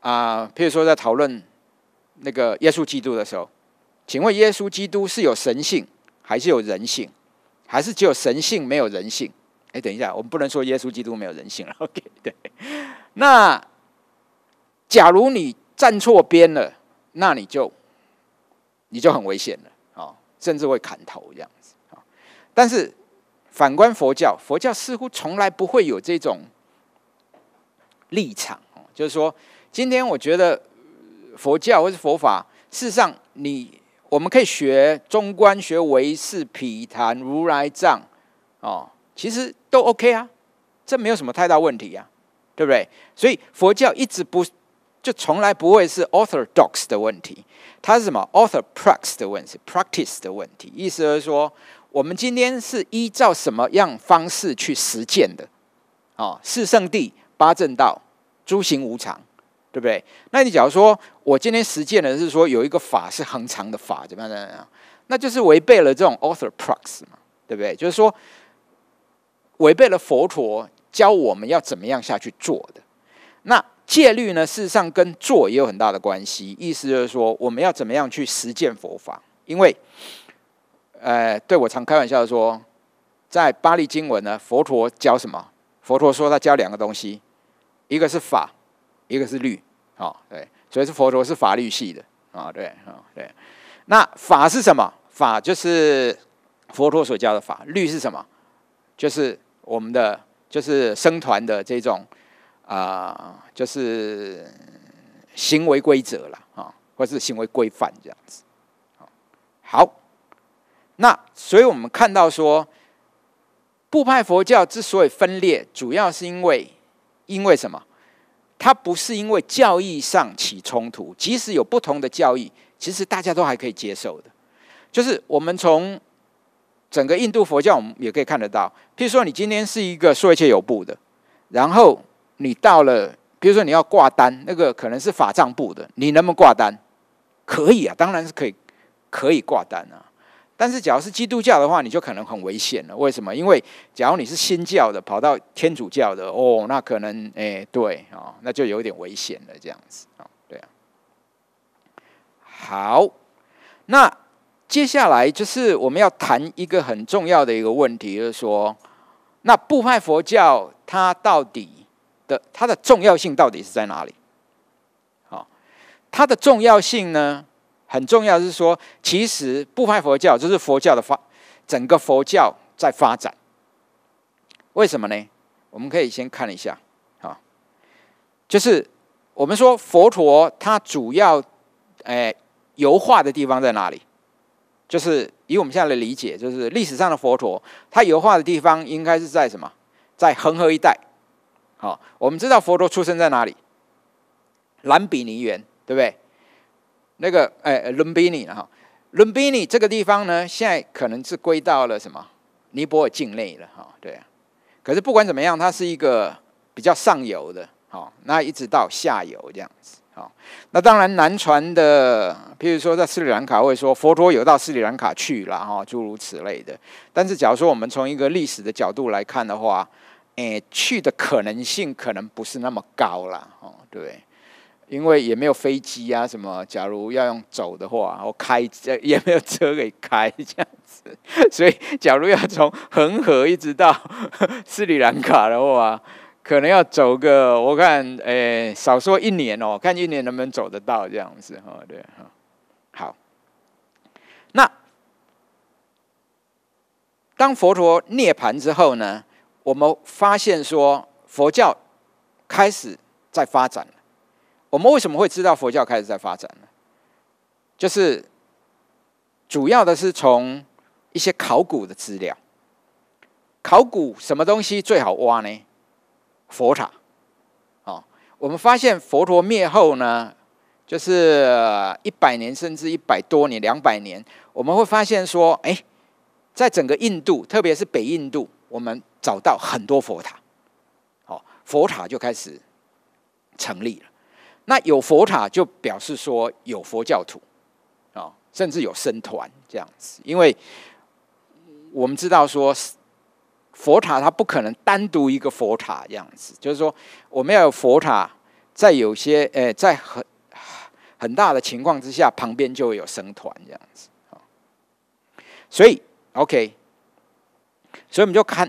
啊，譬如说在讨论那个耶稣基督的时候，请问耶稣基督是有神性还是有人性，还是只有神性没有人性？哎，等一下，我们不能说耶稣基督没有人性了。OK，对。那假如你站错边了，那你就你就很危险了啊，甚至会砍头这样子啊。但是反观佛教，佛教似乎从来不会有这种立场哦，就是说。今天我觉得佛教或是佛法，事实上，你我们可以学中观、学唯识、毗昙、如来藏，哦，其实都 OK 啊，这没有什么太大问题呀，对不对？所以佛教一直不就从来不会是 orthodox 的问题，它是什么 orthoprax 的问题，practice 的问题。意思是说，我们今天是依照什么样方式去实践的？哦，四圣地、八正道、诸行无常。对不对？那你假如说我今天实践的是说有一个法是恒常的法，怎么样怎么样？那就是违背了这种 orthoprax 嘛，对不对？就是说违背了佛陀教我们要怎么样下去做的。那戒律呢，事实上跟做也有很大的关系。意思就是说，我们要怎么样去实践佛法？因为，呃，对我常开玩笑说，在巴利经文呢，佛陀教什么？佛陀说他教两个东西，一个是法，一个是律。好，对，所以是佛陀是法律系的啊，对，啊，对。那法是什么？法就是佛陀所教的法律是什么？就是我们的，就是僧团的这种啊，就是行为规则了啊，或是行为规范这样子。好，那所以我们看到说，部派佛教之所以分裂，主要是因为因为什么？它不是因为教义上起冲突，即使有不同的教义，其实大家都还可以接受的。就是我们从整个印度佛教，我们也可以看得到。譬如说，你今天是一个说一切有部的，然后你到了，比如说你要挂单，那个可能是法藏部的，你能不能挂单？可以啊，当然是可以，可以挂单啊。但是，假如是基督教的话，你就可能很危险了。为什么？因为假如你是新教的，跑到天主教的，哦，那可能，哎，对啊，那就有点危险了。这样子啊，对啊。好，那接下来就是我们要谈一个很重要的一个问题，就是说，那部派佛教它到底的它的重要性到底是在哪里？好，它的重要性呢？很重要是说，其实部派佛教就是佛教的发，整个佛教在发展。为什么呢？我们可以先看一下，啊，就是我们说佛陀他主要，诶，油画的地方在哪里？就是以我们现在的理解，就是历史上的佛陀，他油画的地方应该是在什么？在恒河一带。好，我们知道佛陀出生在哪里？兰比尼园，对不对？那个哎，伦比尼哈，伦比尼这个地方呢，现在可能是归到了什么尼泊尔境内了哈，对。可是不管怎么样，它是一个比较上游的，好，那一直到下游这样子，那当然南传的，譬如说在斯里兰卡会说佛陀有到斯里兰卡去了哈，诸如此类的。但是假如说我们从一个历史的角度来看的话，哎，去的可能性可能不是那么高了，哦，对。因为也没有飞机啊，什么？假如要用走的话，我开 也没有车可以开这样子，所以假如要从恒河一直到 斯里兰卡的话，可能要走个，我看，诶，少说一年哦，看一年能不能走得到这样子哈，对。好，那当佛陀涅盘之后呢，我们发现说佛教开始在发展了。我们为什么会知道佛教开始在发展呢？就是主要的是从一些考古的资料，考古什么东西最好挖呢？佛塔，哦，我们发现佛陀灭后呢，就是一百年甚至一百多年、两百年，我们会发现说，哎，在整个印度，特别是北印度，我们找到很多佛塔，好，佛塔就开始成立了。那有佛塔就表示说有佛教徒，啊，甚至有僧团这样子，因为我们知道说。佛塔它不可能单独一个佛塔这样子，就是说我们要有佛塔，在有些诶，在很很大的情况之下，旁边就会有僧团这样子。所以 OK，所以我们就看，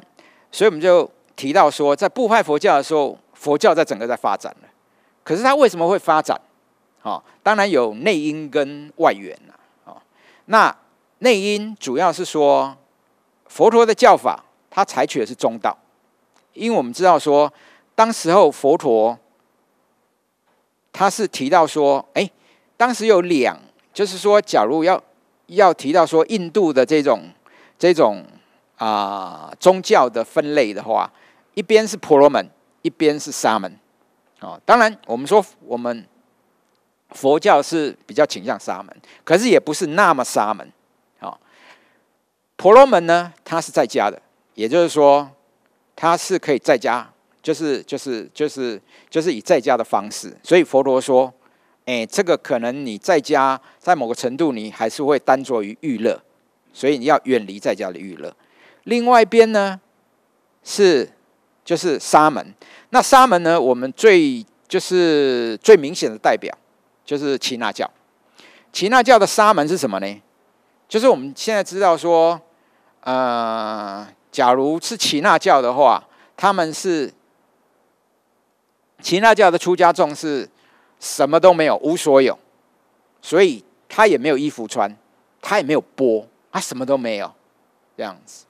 所以我们就提到说，在部派佛教的时候，佛教在整个在发展了。可是它为什么会发展？啊，当然有内因跟外缘呐。啊，那内因主要是说佛陀的教法。他采取的是中道，因为我们知道说，当时候佛陀他是提到说，哎，当时有两，就是说，假如要要提到说印度的这种这种啊宗教的分类的话，一边是婆罗门，一边是沙门，啊，当然我们说我们佛教是比较倾向沙门，可是也不是那么沙门，啊，婆罗门呢，他是在家的。也就是说，他是可以在家，就是就是就是就是以在家的方式。所以佛陀说：“哎，这个可能你在家，在某个程度，你还是会单着于娱乐，所以你要远离在家的娱乐。”另外一边呢，是就是沙门。那沙门呢，我们最就是最明显的代表就是耆那教。耆那教的沙门是什么呢？就是我们现在知道说，呃。假如是耆那教的话，他们是耆那教的出家众是什么都没有，无所有，所以他也没有衣服穿，他也没有钵，他什么都没有，这样子。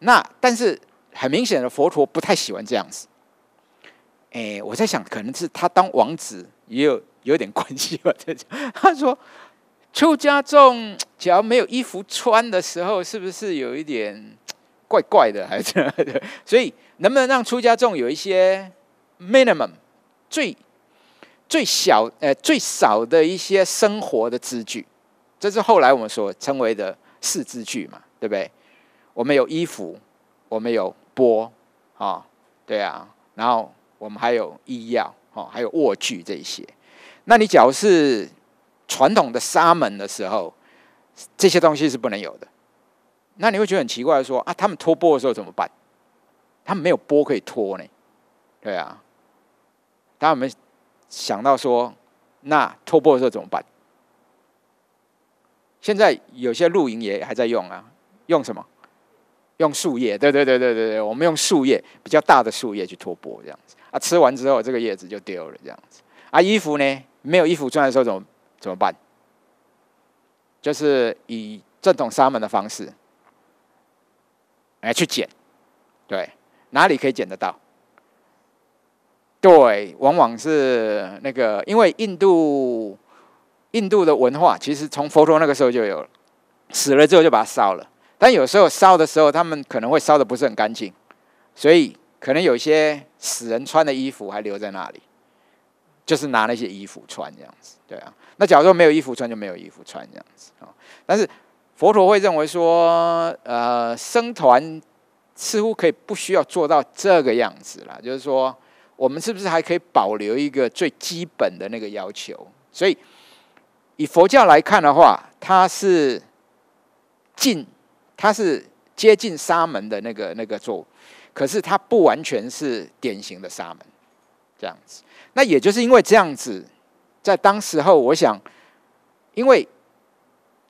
那但是很明显的，佛陀不太喜欢这样子。哎，我在想，可能是他当王子也有有点关系吧。他说，出家众只要没有衣服穿的时候，是不是有一点？怪怪的，还是所以能不能让出家众有一些 minimum 最最小呃最少的一些生活的支具？这是后来我们所称为的四支具嘛，对不对？我们有衣服，我们有钵啊，对啊，然后我们还有医药哦，还有卧具这一些。那你假如是传统的沙门的时候，这些东西是不能有的。那你会觉得很奇怪，说啊，他们脱波的时候怎么办？他们没有波可以脱呢，对啊。大家有没有想到说，那脱波的时候怎么办？现在有些露营也还在用啊，用什么？用树叶，对对对对对对，我们用树叶比较大的树叶去脱波，这样子啊，吃完之后这个叶子就丢了，这样子啊。衣服呢，没有衣服穿的时候怎么怎么办？就是以正统沙门的方式。来去捡，对，哪里可以捡得到？对，往往是那个，因为印度印度的文化其实从佛陀那个时候就有了，死了之后就把它烧了。但有时候烧的时候，他们可能会烧的不是很干净，所以可能有一些死人穿的衣服还留在那里，就是拿那些衣服穿这样子。对啊，那假如说没有衣服穿，就没有衣服穿这样子啊。但是。佛陀会认为说，呃，僧团似乎可以不需要做到这个样子了，就是说，我们是不是还可以保留一个最基本的那个要求？所以，以佛教来看的话，它是近，它是接近沙门的那个那个做，可是它不完全是典型的沙门这样子。那也就是因为这样子，在当时候，我想，因为。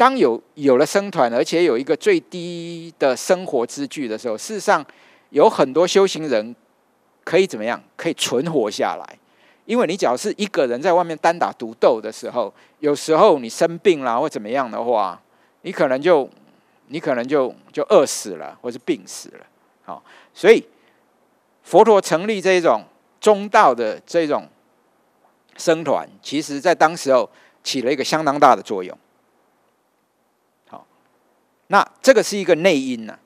当有有了僧团，而且有一个最低的生活之具的时候，事实上有很多修行人可以怎么样？可以存活下来。因为你只要是一个人在外面单打独斗的时候，有时候你生病了或怎么样的话，你可能就你可能就就饿死了，或是病死了。好，所以佛陀成立这种中道的这种僧团，其实在当时候起了一个相当大的作用。那这个是一个内因呢。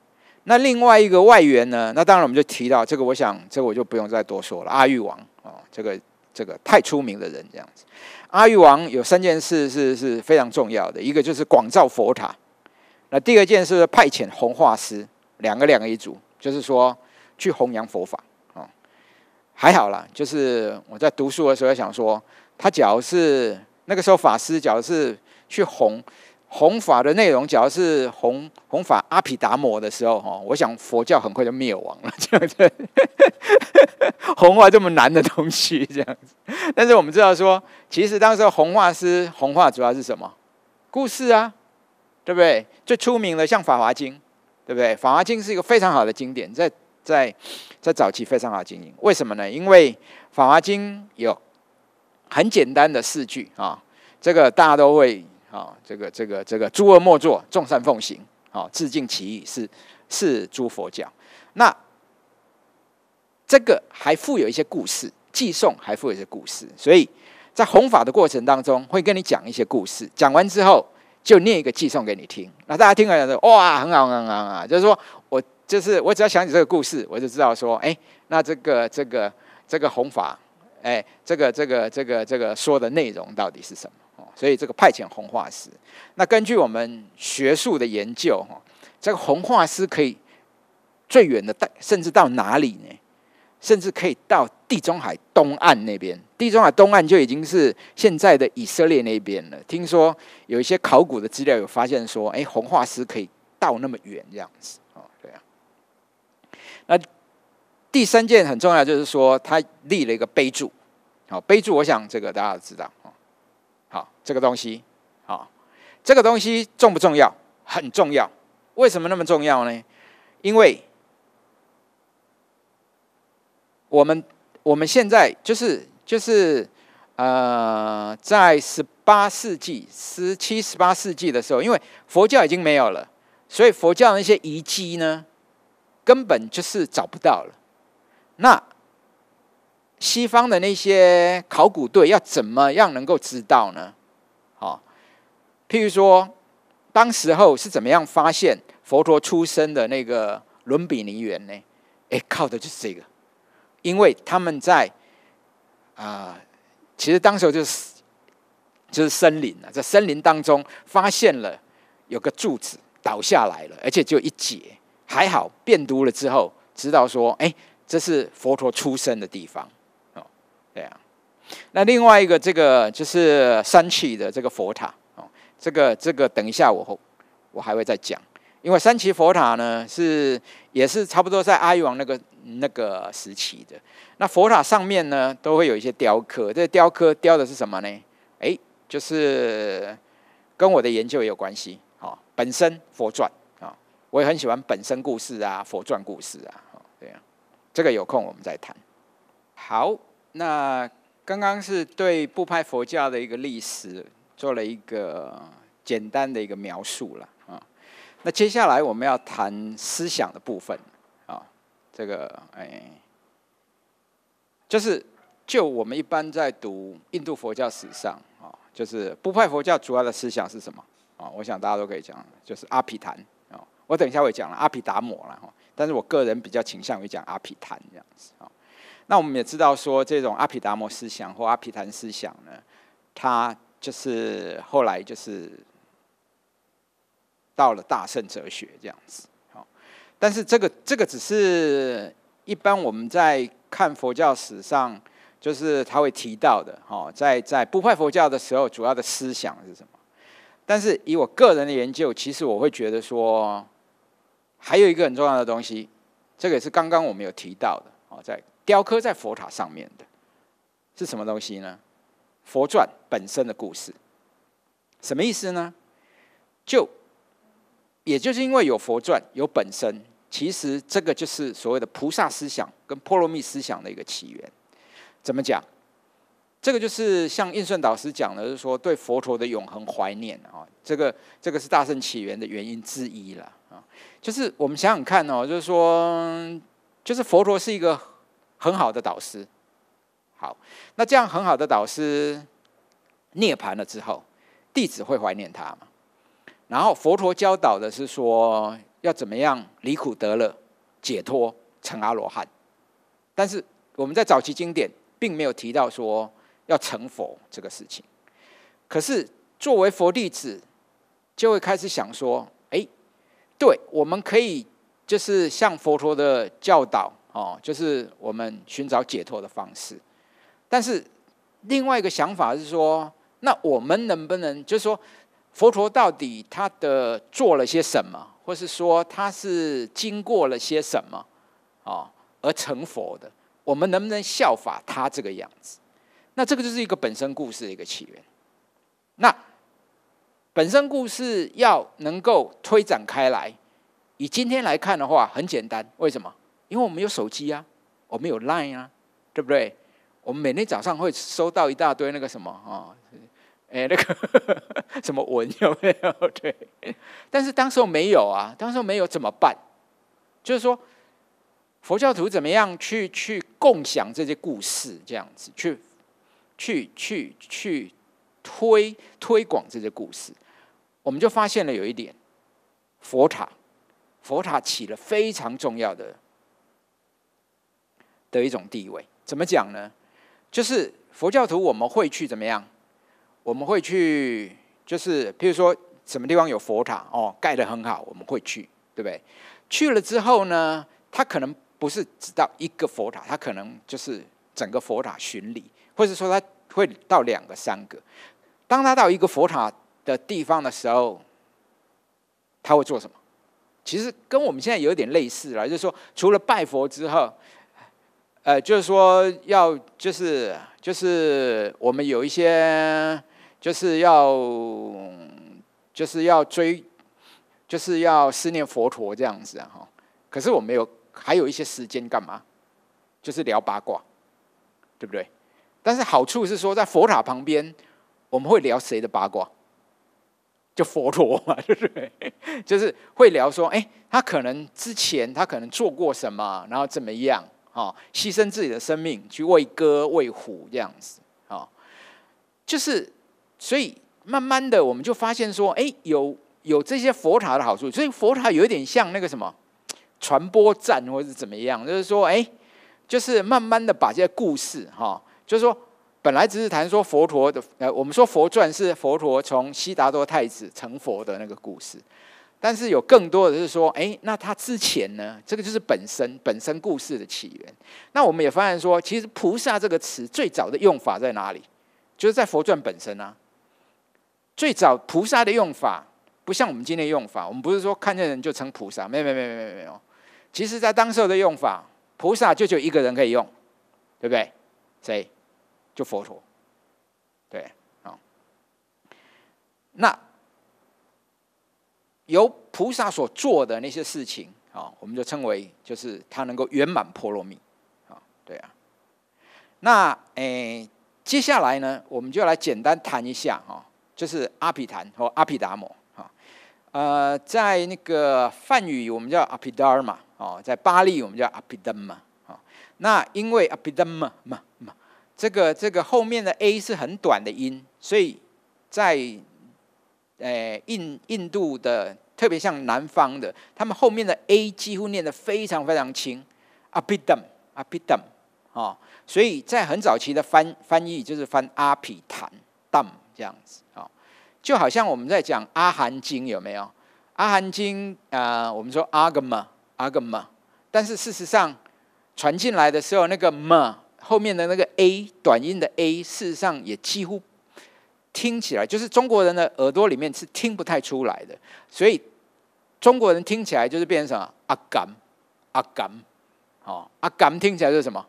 那另外一个外援呢？那当然我们就提到这个，我想这个我就不用再多说了。阿育王哦，这个。这个太出名的人这样子，阿育王有三件事是是非常重要的，一个就是广造佛塔，那第二件事派遣弘化师，两个两个一组，就是说去弘扬佛法哦。还好啦，就是我在读书的时候想说，他假如是那个时候法师，假如是去弘。弘法的内容，只要是弘弘法阿毗达摩的时候，哈，我想佛教很快就灭亡了，这样子。弘化这么难的东西，这样子。但是我们知道说，其实当时弘化师弘化主要是什么？故事啊，对不对？最出名的像《法华经》，对不对？《法华经》是一个非常好的经典，在在在早期非常好经营。为什么呢？因为《法华经》有很简单的四句啊，这个大家都会。啊，这个这个这个，诸恶莫作，众善奉行，啊，自尽其意，是是诸佛教。那这个还附有一些故事，寄送还附有一些故事，所以在弘法的过程当中，会跟你讲一些故事。讲完之后，就念一个寄送给你听。那大家听完说，哇，很好，很好啊！就是说我就是我只要想起这个故事，我就知道说，哎，那这个这个这个弘法，哎，这个这个这个这个说的内容到底是什么？哦所以这个派遣红化师，那根据我们学术的研究，哈，这个红化师可以最远的带，甚至到哪里呢？甚至可以到地中海东岸那边。地中海东岸就已经是现在的以色列那边了。听说有一些考古的资料有发现说，哎，红化师可以到那么远这样子。哦，对啊。那第三件很重要，就是说他立了一个碑柱。好，碑柱，我想这个大家都知道。好，这个东西，好，这个东西重不重要？很重要。为什么那么重要呢？因为我们我们现在就是就是呃，在十八世纪、十七、十八世纪的时候，因为佛教已经没有了，所以佛教那些遗迹呢，根本就是找不到了。那西方的那些考古队要怎么样能够知道呢？好，譬如说，当时候是怎么样发现佛陀出生的那个伦比尼园呢？哎，靠的就是这个，因为他们在啊，其实当时候就是就是森林啊，在森林当中发现了有个柱子倒下来了，而且就一截，还好辨读了之后知道说，哎，这是佛陀出生的地方。那另外一个这个就是三奇的这个佛塔哦，这个这个等一下我我还会再讲，因为三奇佛塔呢是也是差不多在阿育王那个那个时期的。那佛塔上面呢都会有一些雕刻，这雕刻雕的是什么呢？哎，就是跟我的研究也有关系哦，本身佛传啊，我也很喜欢本身故事啊，佛传故事啊，对啊，这个有空我们再谈。好。那刚刚是对部派佛教的一个历史做了一个简单的一个描述了啊。那接下来我们要谈思想的部分啊。这个哎，就是就我们一般在读印度佛教史上啊，就是部派佛教主要的思想是什么啊？我想大家都可以讲，就是阿毗昙啊。我等一下会讲了阿毗达摩了哈，但是我个人比较倾向于讲阿毗昙这样子。那我们也知道说，这种阿毗达摩思想或阿毗昙思想呢，它就是后来就是到了大圣哲学这样子。好，但是这个这个只是一般我们在看佛教史上，就是他会提到的。哈，在在不坏佛教的时候，主要的思想是什么？但是以我个人的研究，其实我会觉得说，还有一个很重要的东西，这个也是刚刚我们有提到的。哦，在雕刻在佛塔上面的是什么东西呢？佛传本身的故事，什么意思呢？就也就是因为有佛传有本身，其实这个就是所谓的菩萨思想跟波罗蜜思想的一个起源。怎么讲？这个就是像印顺导师讲的，是说对佛陀的永恒怀念啊。这个这个是大圣起源的原因之一了啊。就是我们想想看哦，就是说，就是佛陀是一个很好的导师。好，那这样很好的导师涅盘了之后，弟子会怀念他吗？然后佛陀教导的是说，要怎么样离苦得乐、解脱成阿罗汉。但是我们在早期经典并没有提到说要成佛这个事情。可是作为佛弟子，就会开始想说：哎，对，我们可以就是像佛陀的教导哦，就是我们寻找解脱的方式。但是另外一个想法是说，那我们能不能就是说？佛陀到底他的做了些什么，或是说他是经过了些什么，啊，而成佛的？我们能不能效法他这个样子？那这个就是一个本身故事的一个起源。那本身故事要能够推展开来，以今天来看的话，很简单。为什么？因为我们有手机啊，我们有 Line 啊，对不对？我们每天早上会收到一大堆那个什么啊。哎，那个 什么文有没有？对，但是当时候没有啊，当时候没有怎么办？就是说，佛教徒怎么样去去共享这些故事，这样子去去去去推推广这些故事，我们就发现了有一点，佛塔佛塔起了非常重要的的一种地位。怎么讲呢？就是佛教徒我们会去怎么样？我们会去，就是譬如说什么地方有佛塔哦，盖得很好，我们会去，对不对？去了之后呢，他可能不是只到一个佛塔，他可能就是整个佛塔巡礼，或者说他会到两个、三个。当他到一个佛塔的地方的时候，他会做什么？其实跟我们现在有点类似了，就是说，除了拜佛之后，呃，就是说要，就是就是我们有一些。就是要，就是要追，就是要思念佛陀这样子啊哈。可是我没有，还有一些时间干嘛？就是聊八卦，对不对？但是好处是说，在佛塔旁边，我们会聊谁的八卦？就佛陀嘛，对不对？就是会聊说，哎，他可能之前他可能做过什么，然后怎么样啊？牺牲自己的生命去喂鸽喂虎这样子啊，就是。所以慢慢的，我们就发现说，哎，有有这些佛塔的好处。所以佛塔有一点像那个什么传播站，或是怎么样，就是说，哎，就是慢慢的把这些故事，哈，就是说，本来只是谈说佛陀的，呃，我们说佛传是佛陀从悉达多太子成佛的那个故事，但是有更多的是说，哎，那他之前呢，这个就是本身本身故事的起源。那我们也发现说，其实菩萨这个词最早的用法在哪里？就是在佛传本身啊。最早菩萨的用法不像我们今天用法，我们不是说看见人就成菩萨，没有没有没有没有没有。其实，在当时的用法，菩萨就只有一个人可以用，对不对？谁？就佛陀。对，啊。那由菩萨所做的那些事情啊，我们就称为就是他能够圆满波罗蜜啊，对啊。那诶，接下来呢，我们就来简单谈一下哈。就是阿毗昙或阿毗达摩，哈，呃，在那个梵语我们叫阿毗达嘛，哦，在巴利我们叫阿毗达嘛，啊，那因为阿毗达嘛嘛嘛，这个这个后面的 a 是很短的音，所以在呃印印度的特别像南方的，他们后面的 a 几乎念得非常非常轻，阿毗达阿毗达，啊，所以在很早期的翻翻译就是翻阿毗昙 d 这样子啊。就好像我们在讲《阿含经》，有没有？《阿含经》啊，我们说阿格玛，阿格玛，但是事实上传进来的时候，那个 m 后面的那个 a 短音的 a，事实上也几乎听起来，就是中国人的耳朵里面是听不太出来的，所以中国人听起来就是变成什么阿甘，阿甘，哦，阿甘听起来是什么？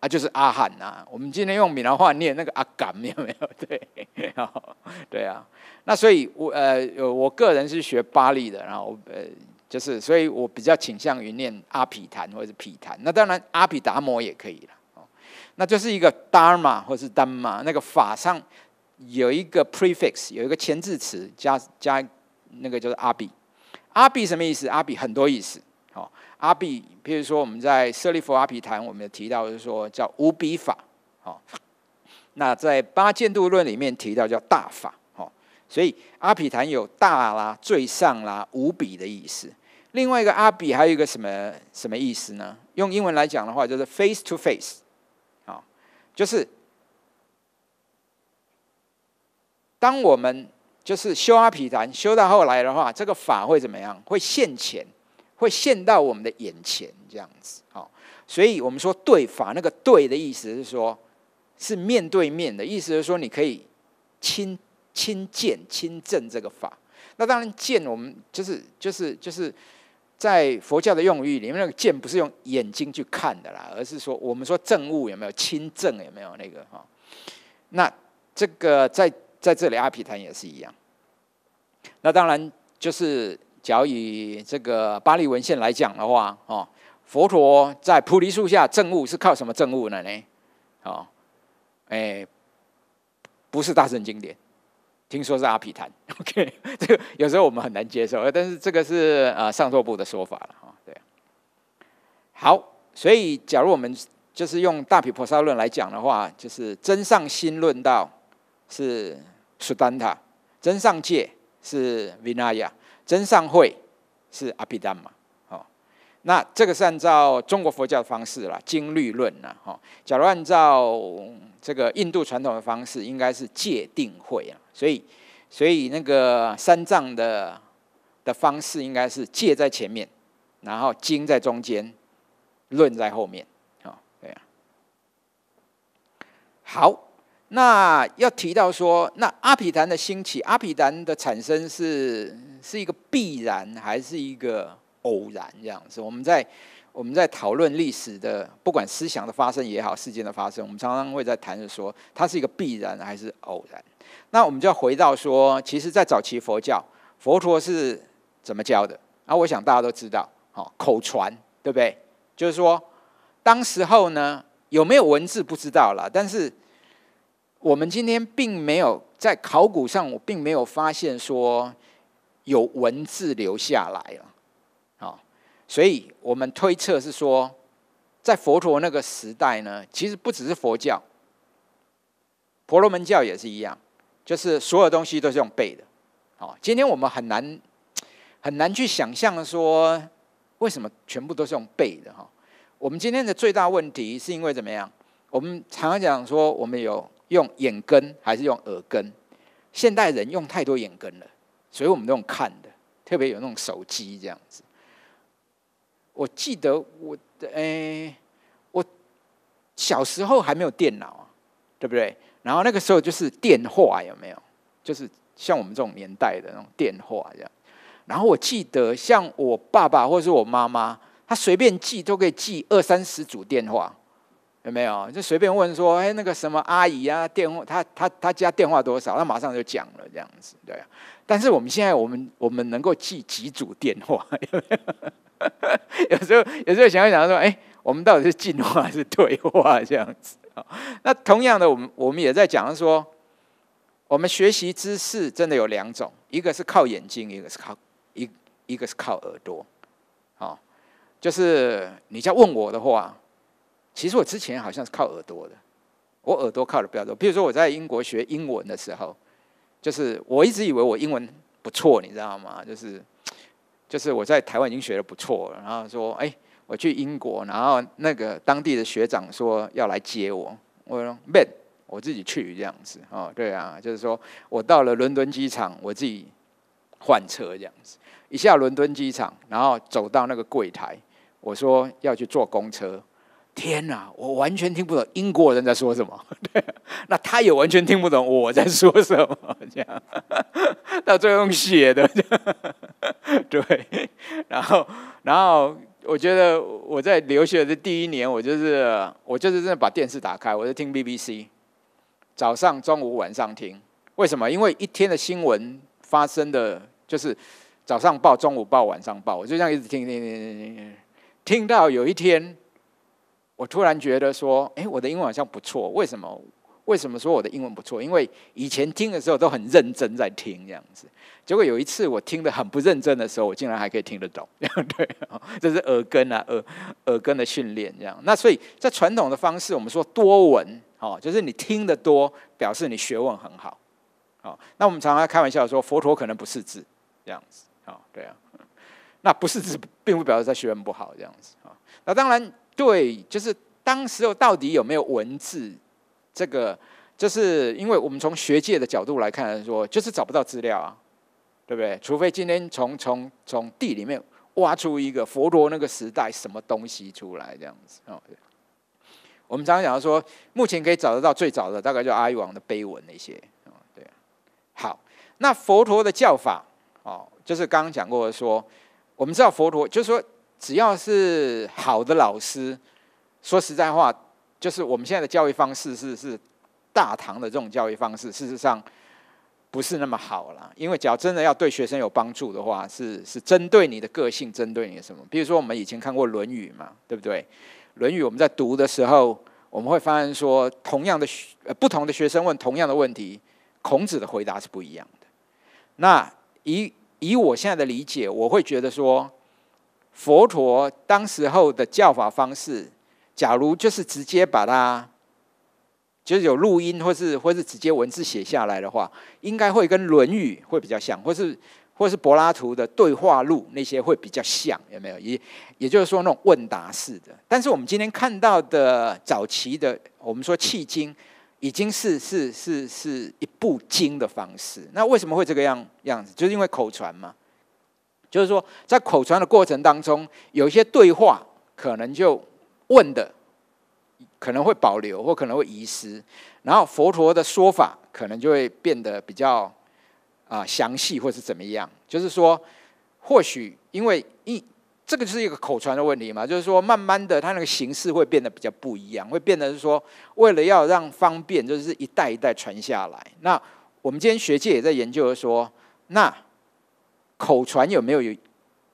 啊，就是阿罕呐。我们今天用闽南话念那个阿甘，有没有？对，对啊。那所以，我呃，我个人是学巴利的，然后呃，就是所以我比较倾向于念阿毗昙或者是毗昙。那当然阿毗达摩也可以了哦。那就是一个 dharma 或是 dhamma，那个法上有一个 prefix，有一个前置词加加那个就是阿比。阿比什么意思？阿比很多意思。好，阿比，譬如说我们在舍利弗阿比谈，我们提到就是说叫无比法。好，那在八剑度论里面提到叫大法。好，所以阿比谈有大啦、最上啦、无比的意思。另外一个阿比还有一个什么什么意思呢？用英文来讲的话，就是 face to face，啊，就是当我们就是修阿毗昙修到后来的话，这个法会怎么样？会现前，会现到我们的眼前这样子。好，所以我们说对法，那个对的意思是说，是面对面的意思，是说你可以亲亲见、亲证这个法。那当然见，我们就是就是就是。在佛教的用语里面，那个见不是用眼睛去看的啦，而是说我们说证物有没有亲证有没有那个哈？那这个在在这里阿毗昙也是一样。那当然就是，假如以这个巴利文献来讲的话，哦，佛陀在菩提树下证悟是靠什么证悟呢？呢，哦，哎，不是大圣经典。听说是阿毗昙，OK，这个有时候我们很难接受，但是这个是呃上座部的说法了哈，对。好，所以假如我们就是用大毗婆沙论来讲的话，就是真上心论道是苏丹塔，真上界是 Vinaya，真上会是阿毗达嘛，哦，那这个是按照中国佛教的方式啦，经律论啦，哈。假如按照这个印度传统的方式，应该是戒定慧啊。所以，所以那个三藏的的方式应该是戒在前面，然后经在中间，论在后面。好，对啊。好，那要提到说，那阿毗昙的兴起，阿毗昙的产生是是一个必然还是一个偶然这样子？我们在我们在讨论历史的，不管思想的发生也好，事件的发生，我们常常会在谈着说，它是一个必然还是偶然？那我们就要回到说，其实，在早期佛教，佛陀是怎么教的？啊，我想大家都知道，好，口传，对不对？就是说，当时候呢，有没有文字不知道了，但是我们今天并没有在考古上，我并没有发现说有文字留下来了，好，所以我们推测是说，在佛陀那个时代呢，其实不只是佛教，婆罗门教也是一样。就是所有东西都是用背的，好，今天我们很难很难去想象说为什么全部都是用背的哈。我们今天的最大问题是因为怎么样？我们常常讲说我们有用眼根还是用耳根？现代人用太多眼根了，所以我们都用看的，特别有那种手机这样子。我记得我的诶，我小时候还没有电脑啊，对不对？然后那个时候就是电话有没有？就是像我们这种年代的那种电话这样。然后我记得像我爸爸或者是我妈妈，他随便寄都可以寄二三十组电话，有没有？就随便问说，哎，那个什么阿姨啊，电话，他他他家电话多少？他马上就讲了这样子，对。但是我们现在我们我们能够记几组电话？有？时候有时候想一想说，哎，我们到底是进话还是退话这样子？那同样的，我们我们也在讲说，我们学习知识真的有两种，一个是靠眼睛，一个是靠一一个是靠耳朵。好，就是你在问我的话，其实我之前好像是靠耳朵的，我耳朵靠的比较多。比如说我在英国学英文的时候，就是我一直以为我英文不错，你知道吗？就是就是我在台湾已经学的不错了，然后说哎。我去英国，然后那个当地的学长说要来接我，我说 man，我自己去这样子哦，对啊，就是说我到了伦敦机场，我自己换车这样子，一下伦敦机场，然后走到那个柜台，我说要去坐公车，天哪，我完全听不懂英国人在说什么，对，那他也完全听不懂我在说什么，这样，到最后用写的，对，然后，然后。我觉得我在留学的第一年，我就是我就是真的把电视打开，我就听 BBC，早上、中午、晚上听。为什么？因为一天的新闻发生的就是早上报、中午报、晚上报，我就这样一直听听听听听听，听到有一天，我突然觉得说，哎，我的英文好像不错。为什么？为什么说我的英文不错？因为以前听的时候都很认真在听这样子，结果有一次我听的很不认真的时候，我竟然还可以听得懂。对，这是耳根啊，耳耳根的训练这样。那所以在传统的方式，我们说多闻，哦，就是你听得多，表示你学问很好。好，那我们常常开玩笑说，佛陀可能不识字这样子。好，对啊，那不是字，并不表示他学问不好这样子啊。那当然对，就是当时候到底有没有文字？这个就是因为我们从学界的角度来看，说就是找不到资料啊，对不对？除非今天从从从地里面挖出一个佛陀那个时代什么东西出来这样子啊。我们常常讲说，目前可以找得到最早的大概就阿育王的碑文那些哦，对。好，那佛陀的教法哦，就是刚刚讲过的说，我们知道佛陀就是说，只要是好的老师，说实在话。就是我们现在的教育方式是是大堂的这种教育方式，事实上不是那么好了。因为只要真的要对学生有帮助的话，是是针对你的个性，针对你的什么？比如说我们以前看过《论语》嘛，对不对？《论语》我们在读的时候，我们会发现说，同样的学不同的学生问同样的问题，孔子的回答是不一样的。那以以我现在的理解，我会觉得说，佛陀当时候的教法方式。假如就是直接把它，就是有录音或是或是直接文字写下来的话，应该会跟《论语》会比较像，或是或是柏拉图的对话录那些会比较像，有没有？也也就是说那种问答式的。但是我们今天看到的早期的，我们说契经，已经是是是是一部经的方式。那为什么会这个样样子？就是因为口传嘛。就是说，在口传的过程当中，有一些对话可能就。问的可能会保留，或可能会遗失，然后佛陀的说法可能就会变得比较啊详细，或是怎么样。就是说，或许因为一这个就是一个口传的问题嘛，就是说，慢慢的，它那个形式会变得比较不一样，会变得是说，为了要让方便，就是一代一代传下来。那我们今天学界也在研究说，那口传有没有有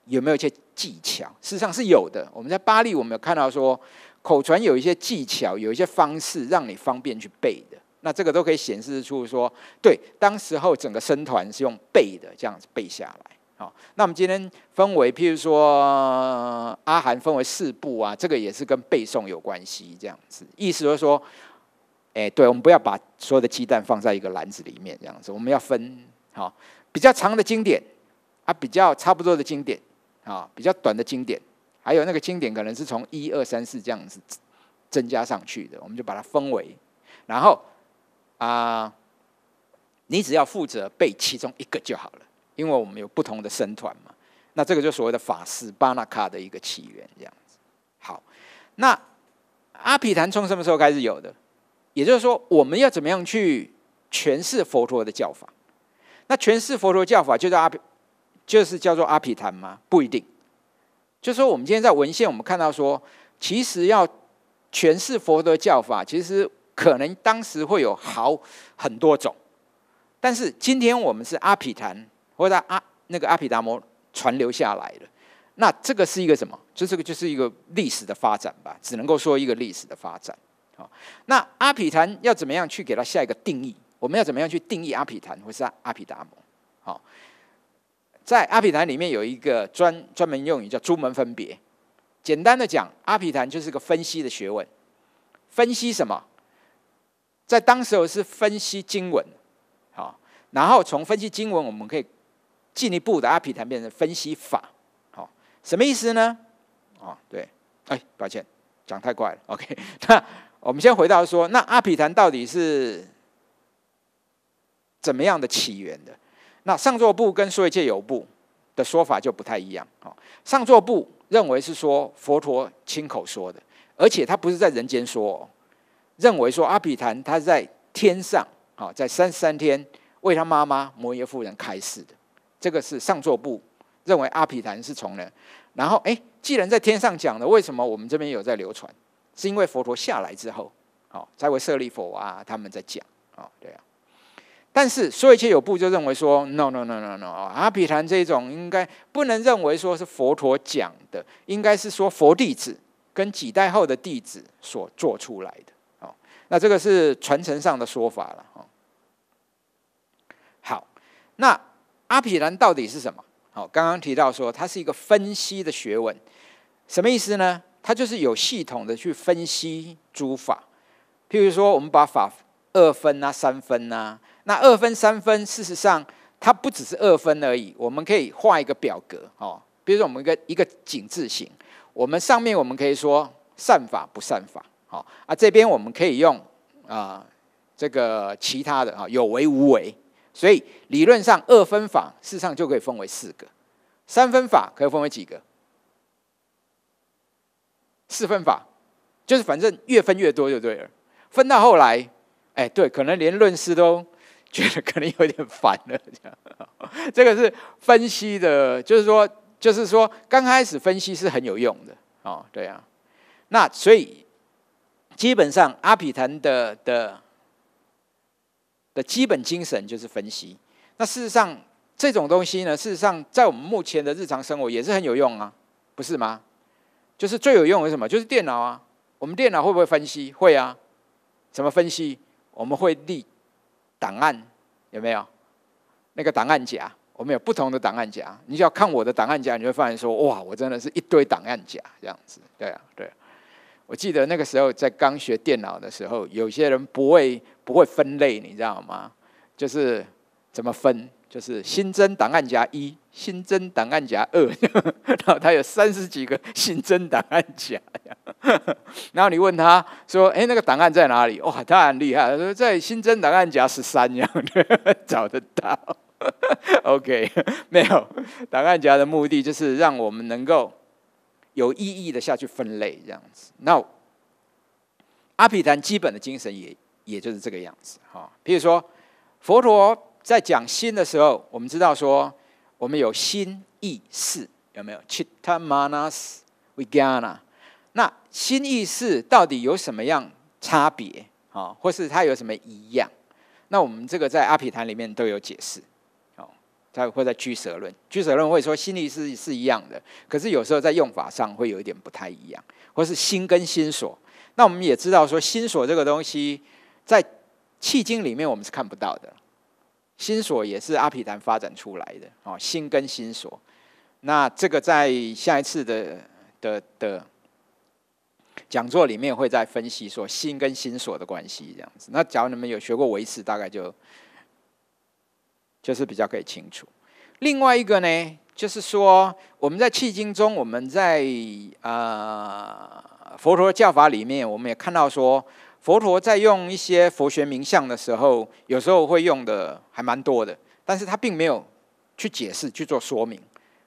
有没有一些？技巧事实上是有的。我们在巴黎，我们有看到说口传有一些技巧，有一些方式让你方便去背的。那这个都可以显示出说，对，当时候整个僧团是用背的这样子背下来。好，那我们今天分为，譬如说阿含分为四部啊，这个也是跟背诵有关系。这样子意思就是说，哎，对，我们不要把所有的鸡蛋放在一个篮子里面，这样子我们要分好比较长的经典啊，比较差不多的经典。啊，比较短的经典，还有那个经典可能是从一二三四这样子增加上去的，我们就把它分为，然后啊，你只要负责背其中一个就好了，因为我们有不同的僧团嘛。那这个就所谓的法师巴纳卡的一个起源，这样子。好，那阿毗昙从什么时候开始有的？也就是说，我们要怎么样去诠释佛陀的教法？那诠释佛陀教法就在阿毗。就是叫做阿毗昙吗？不一定。就说我们今天在文献，我们看到说，其实要诠释佛的教法，其实可能当时会有好很多种。但是今天我们是阿毗昙或者阿那个阿毗达摩传留下来的，那这个是一个什么？就这个就是一个历史的发展吧，只能够说一个历史的发展。好，那阿毗昙要怎么样去给它下一个定义？我们要怎么样去定义阿毗昙或是阿毗达摩？好。在阿毗昙里面有一个专专门用语叫诸门分别。简单的讲，阿毗昙就是个分析的学问。分析什么？在当时候是分析经文，好，然后从分析经文，我们可以进一步的阿毗昙变成分析法，好，什么意思呢？哦，对，哎，抱歉，讲太快了。OK，那我们先回到说，那阿毗昙到底是怎么样的起源的？那上座部跟说一切有部的说法就不太一样。好，上座部认为是说佛陀亲口说的，而且他不是在人间说，认为说阿毗昙他在天上，啊，在三十三天为他妈妈摩耶夫人开示的。这个是上座部认为阿毗昙是从人，然后哎，既然在天上讲的，为什么我们这边有在流传？是因为佛陀下来之后，好，才会舍利佛啊他们在讲，啊，对啊。但是说一切有部就认为说，no no no no no，阿毗昙这种应该不能认为说是佛陀讲的，应该是说佛弟子跟几代后的弟子所做出来的。哦，那这个是传承上的说法了。哦，好，那阿毗昙到底是什么？好，刚刚提到说它是一个分析的学问，什么意思呢？它就是有系统的去分析诸法。譬如说，我们把法二分啊、三分啊。那二分三分，事实上它不只是二分而已。我们可以画一个表格哦，比如说我们一个一个井字形，我们上面我们可以说善法不善法，好啊，这边我们可以用啊这个其他的啊有为无为，所以理论上二分法事实上就可以分为四个，三分法可以分为几个？四分法就是反正越分越多就对了，分到后来，哎对，可能连论师都。觉得可能有点烦了，这样，这个是分析的，就是说，就是说，刚开始分析是很有用的，哦，对啊，那所以基本上阿毗昙的的的基本精神就是分析。那事实上这种东西呢，事实上在我们目前的日常生活也是很有用啊，不是吗？就是最有用的什么？就是电脑啊。我们电脑会不会分析？会啊。怎么分析？我们会立。档案有没有那个档案夹？我们有不同的档案夹。你只要看我的档案夹，你会发现说：哇，我真的是一堆档案夹这样子。对啊，对。我记得那个时候在刚学电脑的时候，有些人不会不会分类，你知道吗？就是怎么分？就是新增档案夹一，新增档案夹二，然后他有三十几个新增档案夹。然后你问他说：“哎，那个档案在哪里？”哇，他很厉害，说在新增档案夹十三样的 找得到。OK，没有档案夹的目的就是让我们能够有意义的下去分类，这样子。那阿毗昙基本的精神也也就是这个样子哈。比如说佛陀。在讲心的时候，我们知道说，我们有心意识，有没有？Chitta Manas vigana。那心意识到底有什么样差别啊？或是它有什么一样？那我们这个在阿毗昙里面都有解释。哦，它会在居舍论，居舍论会说心意识是一样的，可是有时候在用法上会有一点不太一样，或是心跟心所。那我们也知道说，心所这个东西在契经里面我们是看不到的。心所也是阿毗昙发展出来的哦，心跟心所。那这个在下一次的的的讲座里面会再分析说心跟心所的关系这样子。那假如你们有学过唯识，大概就就是比较可以清楚。另外一个呢，就是说我们在契经中，我们在啊佛陀教法里面，我们也看到说。佛陀在用一些佛学名相的时候，有时候会用的还蛮多的，但是他并没有去解释去做说明。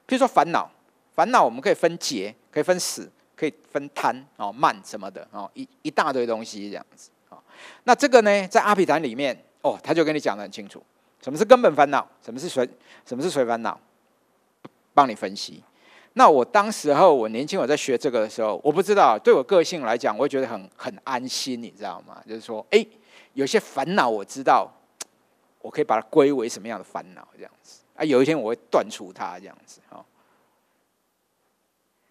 譬如说烦恼，烦恼我们可以分结，可以分死，可以分贪哦慢什么的哦，一一大堆东西这样子啊。那这个呢，在阿毗昙里面哦，他就跟你讲的很清楚，什么是根本烦恼，什么是随，什么是随烦恼，帮你分析。那我当时候我年轻我在学这个的时候，我不知道对我个性来讲，我会觉得很很安心，你知道吗？就是说，哎，有些烦恼我知道，我可以把它归为什么样的烦恼这样子啊？有一天我会断除它这样子哈。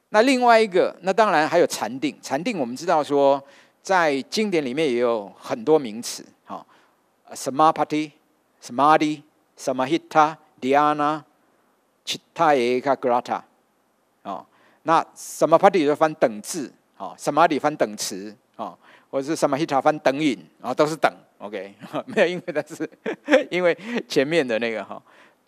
那另外一个，那当然还有禅定，禅定我们知道说，在经典里面也有很多名词哈，samadhi、samadhi、samahita、dhyana、chitta ekagrata。那什么 party 就翻等字，哦，什么里翻等词，哦，或者是什么 hita 翻等引，啊，都是等，OK，没有因为它是 因为前面的那个哈，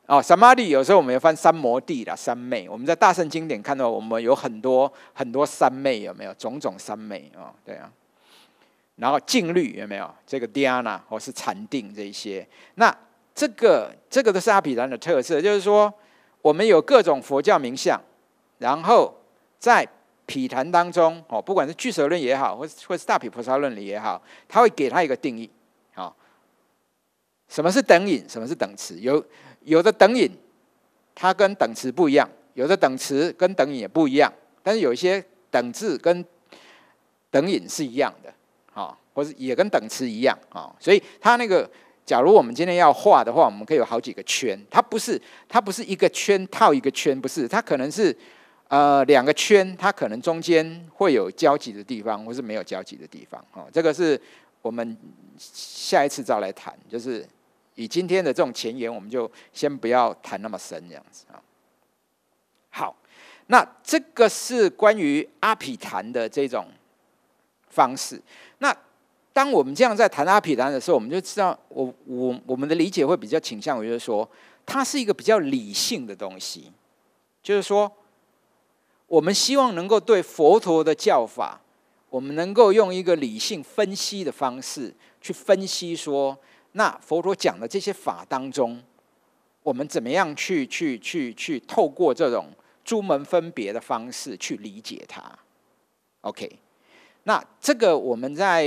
哦，什么里有时候我们要翻三摩地啦，三昧，我们在大圣经典看到我们有很多很多三昧，有没有种种三昧啊？对啊，然后静虑有没有这个 dhyana 或是禅定这一些？那这个这个都是阿毗昙的特色，就是说我们有各种佛教名相。然后在毗昙当中，哦，不管是俱舍论也好，或或是大毗菩萨论里也好，他会给他一个定义，好，什么是等引，什么是等词？有有的等引，它跟等词不一样；有的等词跟等引也不一样。但是有一些等字跟等引是一样的，好，或者也跟等词一样，啊，所以它那个假如我们今天要画的话，我们可以有好几个圈，它不是它不是一个圈套一个圈，不是，它可能是呃两个圈，它可能中间会有交集的地方，或是没有交集的地方。哦，这个是我们下一次再来谈，就是以今天的这种前言，我们就先不要谈那么深这样子啊。好，那这个是关于阿毗昙的这种方式，那。当我们这样在谈阿毗昙的时候，我们就知道，我我我们的理解会比较倾向于就是说，它是一个比较理性的东西，就是说，我们希望能够对佛陀的教法，我们能够用一个理性分析的方式去分析说，那佛陀讲的这些法当中，我们怎么样去去去去透过这种诸门分别的方式去理解它，OK。那这个我们在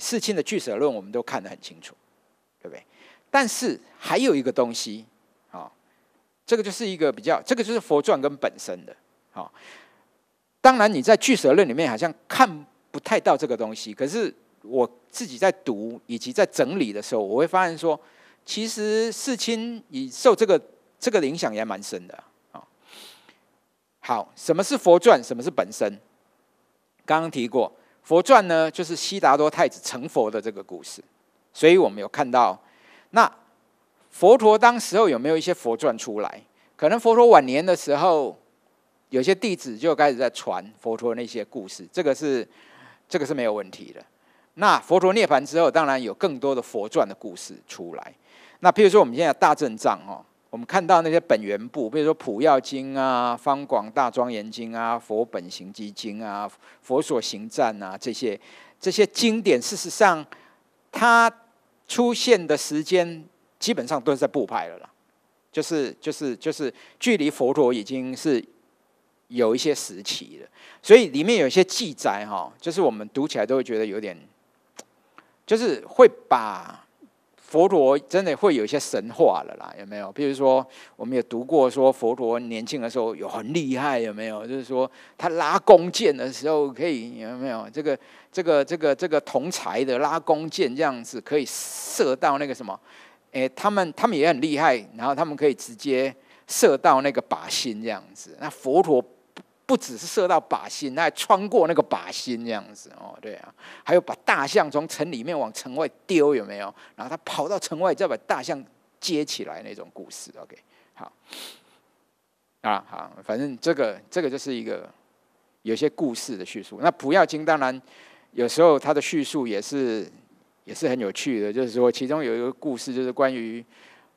世亲的俱舍论，我们都看得很清楚，对不对？但是还有一个东西，啊，这个就是一个比较，这个就是佛传跟本身的，好。当然你在巨蛇论里面好像看不太到这个东西，可是我自己在读以及在整理的时候，我会发现说，其实世亲以受这个这个影响也蛮深的，啊。好，什么是佛传？什么是本身？刚刚提过。佛传呢，就是悉达多太子成佛的这个故事，所以我们有看到，那佛陀当时候有没有一些佛传出来？可能佛陀晚年的时候，有些弟子就开始在传佛陀那些故事，这个是这个是没有问题的。那佛陀涅槃之后，当然有更多的佛传的故事出来。那譬如说，我们现在大正藏哦。我们看到那些本源部，比如说《普药经》啊，《方广大庄严经》啊，《佛本行基经》啊，《佛所行赞》啊，这些这些经典，事实上它出现的时间基本上都是在部派了啦，就是就是就是距离佛陀已经是有一些时期的，所以里面有一些记载哈，就是我们读起来都会觉得有点，就是会把。佛陀真的会有一些神话了啦，有没有？比如说，我们也读过说，佛陀年轻的时候有很厉害，有没有？就是说，他拉弓箭的时候可以有没有？这个、这个、这个、这个铜材的拉弓箭这样子可以射到那个什么？哎，他们他们也很厉害，然后他们可以直接射到那个靶心这样子。那佛陀。不只是射到靶心，那还穿过那个靶心这样子哦，对啊，还有把大象从城里面往城外丢，有没有？然后他跑到城外，再把大象接起来那种故事。OK，好，啊好，反正这个这个就是一个有些故事的叙述。那普药经当然有时候它的叙述也是也是很有趣的，就是说其中有一个故事就是关于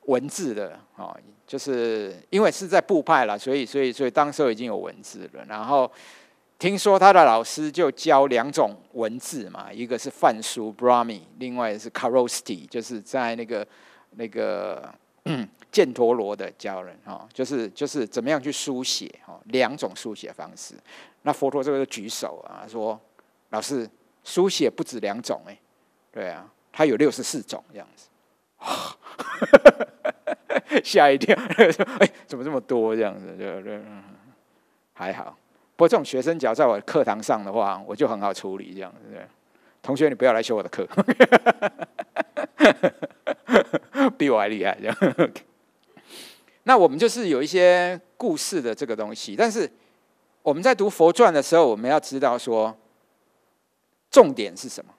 文字的啊。就是因为是在布派了，所以所以所以当时候已经有文字了。然后听说他的老师就教两种文字嘛，一个是梵书 （Brahmi），另外是 Karosti，就是在那个那个 犍陀罗的教人哈，就是就是怎么样去书写哈，两种书写方式。那佛陀这个举手啊，说老师书写不止两种哎，对啊，他有六十四种这样子。吓一跳，哎，怎么这么多这样子？对对，还好。不过这种学生只要在我课堂上的话，我就很好处理这样子。同学你不要来修我的课，比我还厉害这样。那我们就是有一些故事的这个东西，但是我们在读佛传的时候，我们要知道说，重点是什么？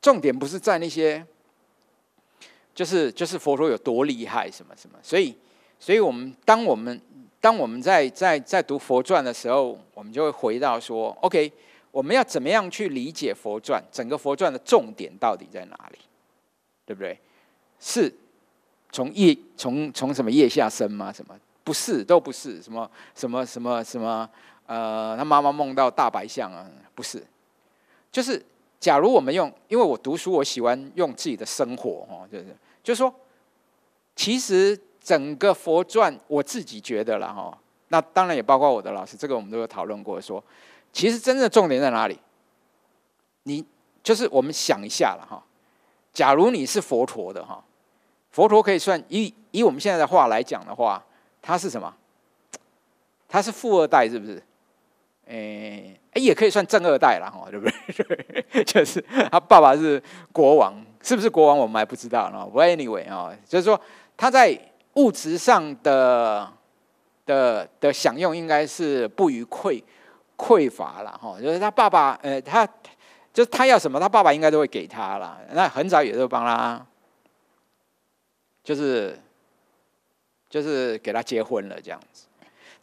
重点不是在那些。就是就是佛陀有多厉害什么什么，所以所以我们当我们当我们在在在读佛传的时候，我们就会回到说，OK，我们要怎么样去理解佛传？整个佛传的重点到底在哪里？对不对？是从叶从从什么叶下生吗？什么不是都不是？什么什么什么什么？呃，他妈妈梦到大白象啊？不是，就是假如我们用，因为我读书，我喜欢用自己的生活哦，就是。就是说，其实整个佛传，我自己觉得了哈，那当然也包括我的老师，这个我们都有讨论过。说，其实真正的重点在哪里？你就是我们想一下了哈。假如你是佛陀的哈，佛陀可以算以以我们现在的话来讲的话，他是什么？他是富二代是不是？哎，也可以算正二代了哈，对不对？就是他爸爸是国王。是不是国王我们还不知道呢。不 anyway 啊，就是说他在物质上的的的享用应该是不予匮匮乏了哈。就是他爸爸，呃，他就是他要什么，他爸爸应该都会给他了。那很早也都帮他，就是就是给他结婚了这样子。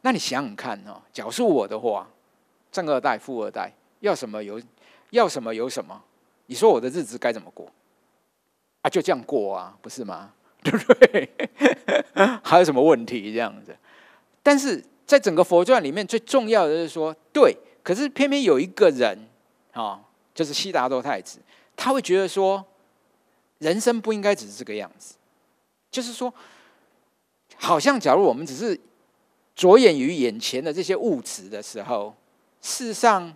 那你想想看哦，假如我的话，正二代、富二代，要什么有要什么有什么，你说我的日子该怎么过？啊，就这样过啊，不是吗？对不对？还有什么问题这样子？但是在整个佛传里面，最重要的就是说，对，可是偏偏有一个人啊。就是悉达多太子，他会觉得说，人生不应该只是这个样子。就是说，好像假如我们只是着眼于眼前的这些物质的时候，事实上，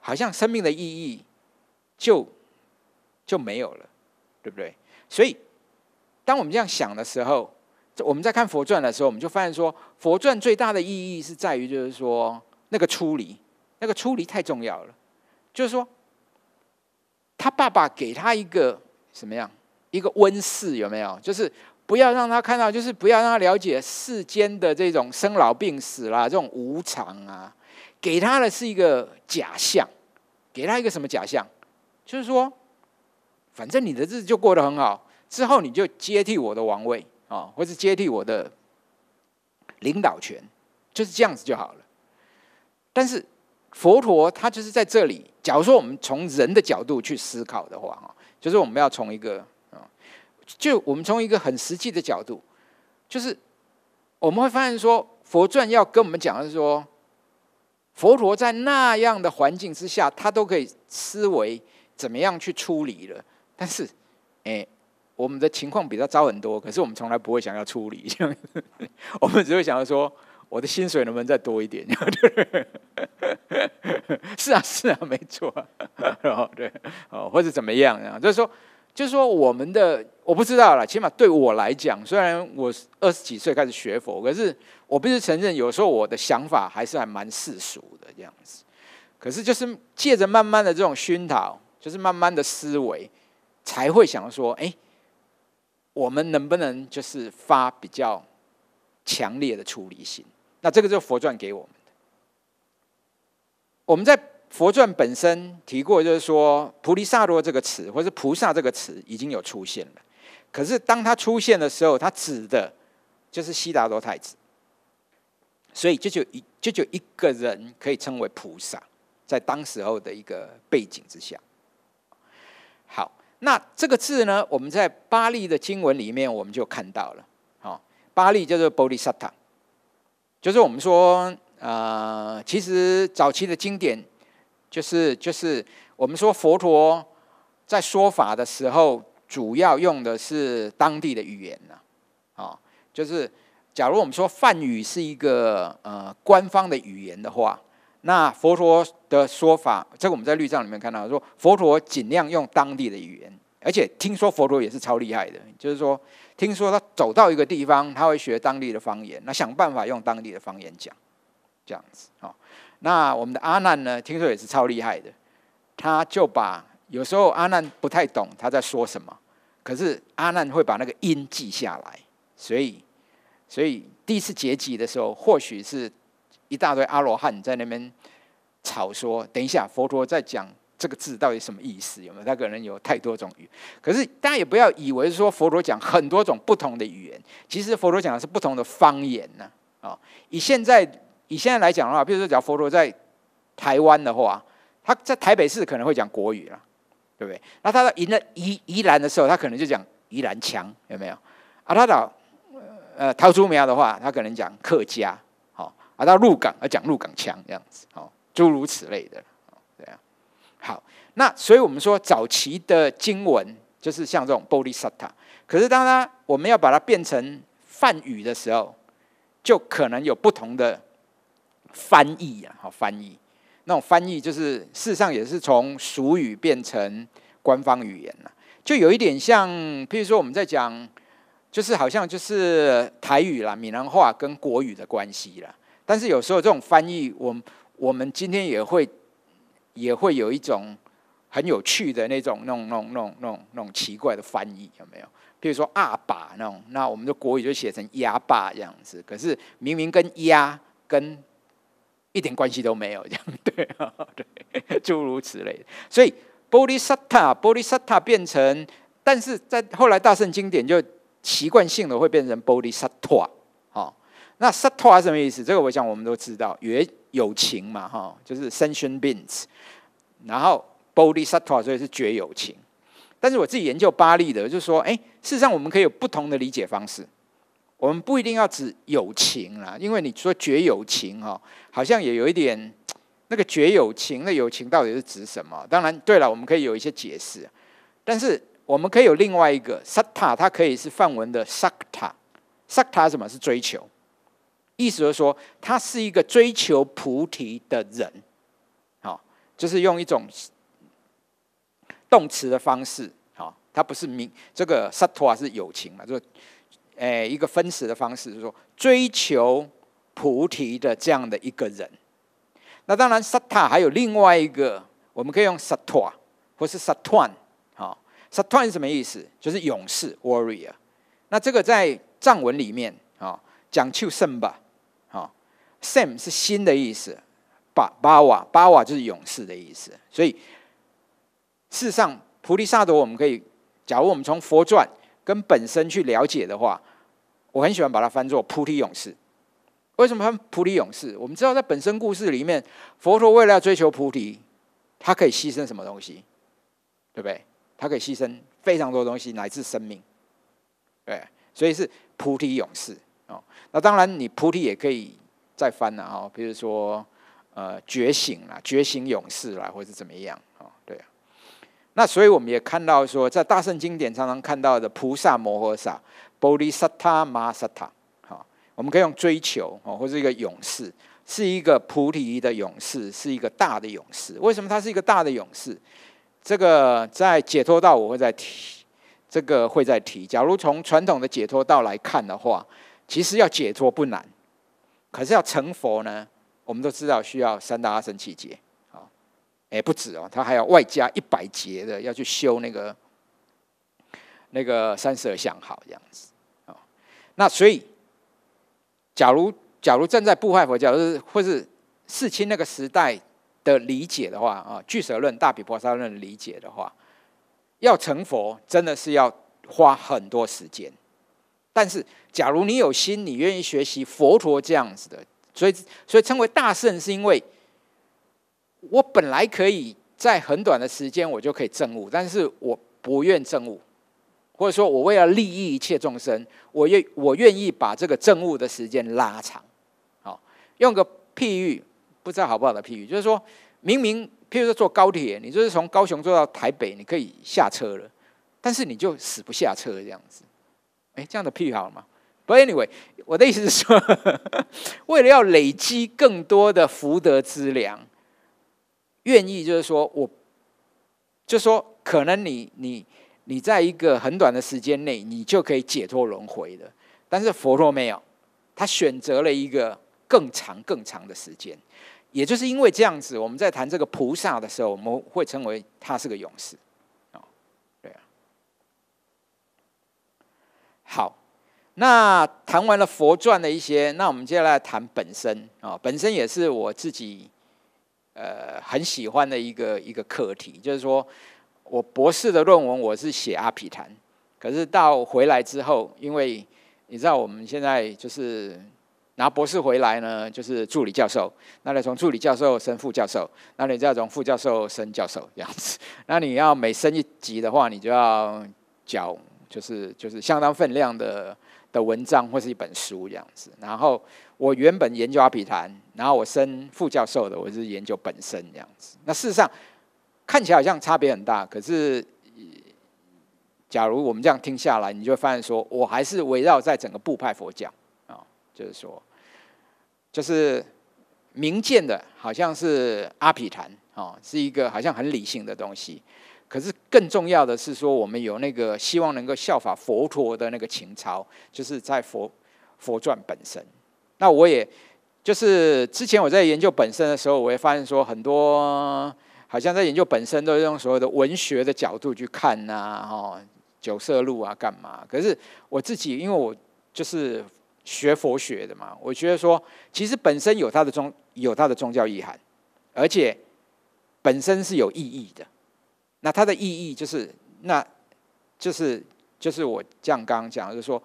好像生命的意义就就没有了，对不对？所以，当我们这样想的时候，我们在看佛传的时候，我们就发现说，佛传最大的意义是在于，就是说，那个出离，那个出离太重要了，就是说。他爸爸给他一个什么样一个温室有没有？就是不要让他看到，就是不要让他了解世间的这种生老病死啦，这种无常啊。给他的是一个假象，给他一个什么假象？就是说，反正你的日子就过得很好，之后你就接替我的王位啊，或是接替我的领导权，就是这样子就好了。但是。佛陀他就是在这里。假如说我们从人的角度去思考的话，哈，就是我们要从一个啊，就我们从一个很实际的角度，就是我们会发现说，佛传要跟我们讲的是说，佛陀在那样的环境之下，他都可以思维怎么样去处理了。但是，哎，我们的情况比较糟很多，可是我们从来不会想要处理，这样，我们只会想要说。我的薪水能不能再多一点？是啊，是啊，没错。然 后对，哦，或者怎么样啊？就是说，就是说，我们的我不知道了。起码对我来讲，虽然我二十几岁开始学佛，可是我必须承认，有时候我的想法还是还蛮世俗的这样子。可是就是借着慢慢的这种熏陶，就是慢慢的思维，才会想说：哎，我们能不能就是发比较强烈的出离心？那这个就是佛传给我们的。我们在佛传本身提过，就是说“菩提萨罗”这个词，或是“菩萨”这个词已经有出现了。可是当它出现的时候，它指的就是悉达多太子。所以，这就一这就一个人可以称为菩萨，在当时候的一个背景之下。好，那这个字呢，我们在巴利的经文里面我们就看到了。好，巴利叫做 Bodhisatta。就是我们说，呃，其实早期的经典，就是就是我们说佛陀在说法的时候，主要用的是当地的语言呢，啊，就是假如我们说梵语是一个呃官方的语言的话，那佛陀的说法，这个我们在律藏里面看到说，佛陀尽量用当地的语言，而且听说佛陀也是超厉害的，就是说。听说他走到一个地方，他会学当地的方言，那想办法用当地的方言讲，这样子哦。那我们的阿难呢？听说也是超厉害的，他就把有时候阿难不太懂他在说什么，可是阿难会把那个音记下来，所以所以第一次结集的时候，或许是一大堆阿罗汉在那边吵说，等一下佛陀在讲。这个字到底什么意思？有没有？他可能有太多种语。可是大家也不要以为说佛陀讲很多种不同的语言，其实佛陀讲的是不同的方言呢。啊，以现在以现在来讲的话，比如说讲佛陀在台湾的话，他在台北市可能会讲国语了，对不对？那他到宜兰宜宜兰的时候，他可能就讲宜兰腔，有没有？啊，他到呃桃竹苗的话，他可能讲客家，啊到鹿港，而讲鹿港腔这样子，哦，诸如此类的。对啊好，那所以我们说早期的经文就是像这种 Bodhisatta，可是当它我们要把它变成梵语的时候，就可能有不同的翻译啊，好翻译。那种翻译就是事实上也是从俗语变成官方语言了，就有一点像，譬如说我们在讲，就是好像就是台语啦、闽南话跟国语的关系啦。但是有时候这种翻译，我我们今天也会。也会有一种很有趣的那种、那种、那种、那种、那种、奇怪的翻译，有没有？比如说“阿爸”那种，那我们的国语就写成“鸭爸”这样子。可是明明跟鸭跟一点关系都没有，这样对啊，对，诸如此类。所以“玻璃萨塔”“玻璃萨塔”变成，但是在后来大圣经典就习惯性的会变成“玻璃萨托”。好，那“萨托”什么意思？这个我想我们都知道，有友情嘛，哈，就是 “sentient beings”。然后 “bodhisattva” 所以是绝友情，但是我自己研究巴利的，就是说，哎，事实上我们可以有不同的理解方式，我们不一定要指友情啦，因为你说绝友情哈，好像也有一点那个绝友情，那友情到底是指什么？当然，对了，我们可以有一些解释，但是我们可以有另外一个 “satta”，它可以是梵文的 “sakta”，“sakta” 什么是追求？意思就是说，他是一个追求菩提的人。好就是用一种动词的方式，好，他不是名这个 sattva 是友情嘛，就诶一个分词的方式，就是说追求菩提的这样的一个人。那当然，satta 还有另外一个，我们可以用 sattva 或是 sattvan，好，sattvan 是什么意思？就是勇士 warrior。那这个在藏文里面，啊，讲求圣吧，，sam 是新的意思。巴巴瓦巴瓦就是勇士的意思，所以事实上菩提萨埵我们可以，假如我们从佛传跟本身去了解的话，我很喜欢把它翻作菩提勇士。为什么翻菩提勇士？我们知道在本身故事里面，佛陀为了要追求菩提，他可以牺牲什么东西？对不对？他可以牺牲非常多东西，乃至生命。对，所以是菩提勇士哦。那当然，你菩提也可以再翻了哈，比如说。呃，觉醒啦，觉醒勇士啦，或者怎么样啊？对啊。那所以我们也看到说，在大圣经典常常看到的菩萨摩诃萨 （Bodhisattva Mahasata），好，我们可以用追求哦，或是一个勇士，是一个菩提的勇士，是一个大的勇士。为什么他是一个大的勇士？这个在解脱道我会再提，这个会再提。假如从传统的解脱道来看的话，其实要解脱不难，可是要成佛呢？我们都知道需要三大阿僧祇劫，啊，哎不止哦，他还要外加一百劫的要去修那个那个三十二相好这样子，啊，那所以，假如假如站在部派佛教是或是世亲那个时代的理解的话啊，俱舍论、大毗婆沙论理解的话，要成佛真的是要花很多时间，但是假如你有心，你愿意学习佛陀这样子的。所以，所以称为大圣，是因为我本来可以在很短的时间我就可以证悟，但是我不愿证悟，或者说我为了利益一切众生，我愿我愿意把这个证悟的时间拉长。好，用个譬喻，不知道好不好的譬喻，就是说明明譬如说坐高铁，你就是从高雄坐到台北，你可以下车了，但是你就死不下车这样子。哎，这样的譬喻好了吗？But anyway，我的意思是说，为了要累积更多的福德资粮，愿意就是说，我就说，可能你你你在一个很短的时间内，你就可以解脱轮回的。但是佛陀没有，他选择了一个更长更长的时间。也就是因为这样子，我们在谈这个菩萨的时候，我们会称为他是个勇士。哦，对啊，好。那谈完了佛传的一些，那我们接下来谈本身啊，本身也是我自己呃很喜欢的一个一个课题，就是说我博士的论文我是写阿毗昙，可是到回来之后，因为你知道我们现在就是拿博士回来呢，就是助理教授，那你从助理教授升副教授，那你再从副教授升教授这样子，那你要每升一级的话，你就要缴就是就是相当分量的。的文章或是一本书这样子，然后我原本研究阿毗昙，然后我升副教授的，我是研究本身这样子。那事实上看起来好像差别很大，可是假如我们这样听下来，你就会发现说，我还是围绕在整个部派佛教啊，就是说，就是明见的，好像是阿毗昙啊，是一个好像很理性的东西。可是更重要的是说，我们有那个希望能够效法佛陀的那个情操，就是在佛佛传本身。那我也就是之前我在研究本身的时候，我会发现说，很多好像在研究本身都是用所有的文学的角度去看呐，哈，九色鹿啊，干嘛？可是我自己，因为我就是学佛学的嘛，我觉得说，其实本身有它的宗有它的宗教意涵，而且本身是有意义的。那它的意义就是，那就是就是我这样刚刚讲，就是说，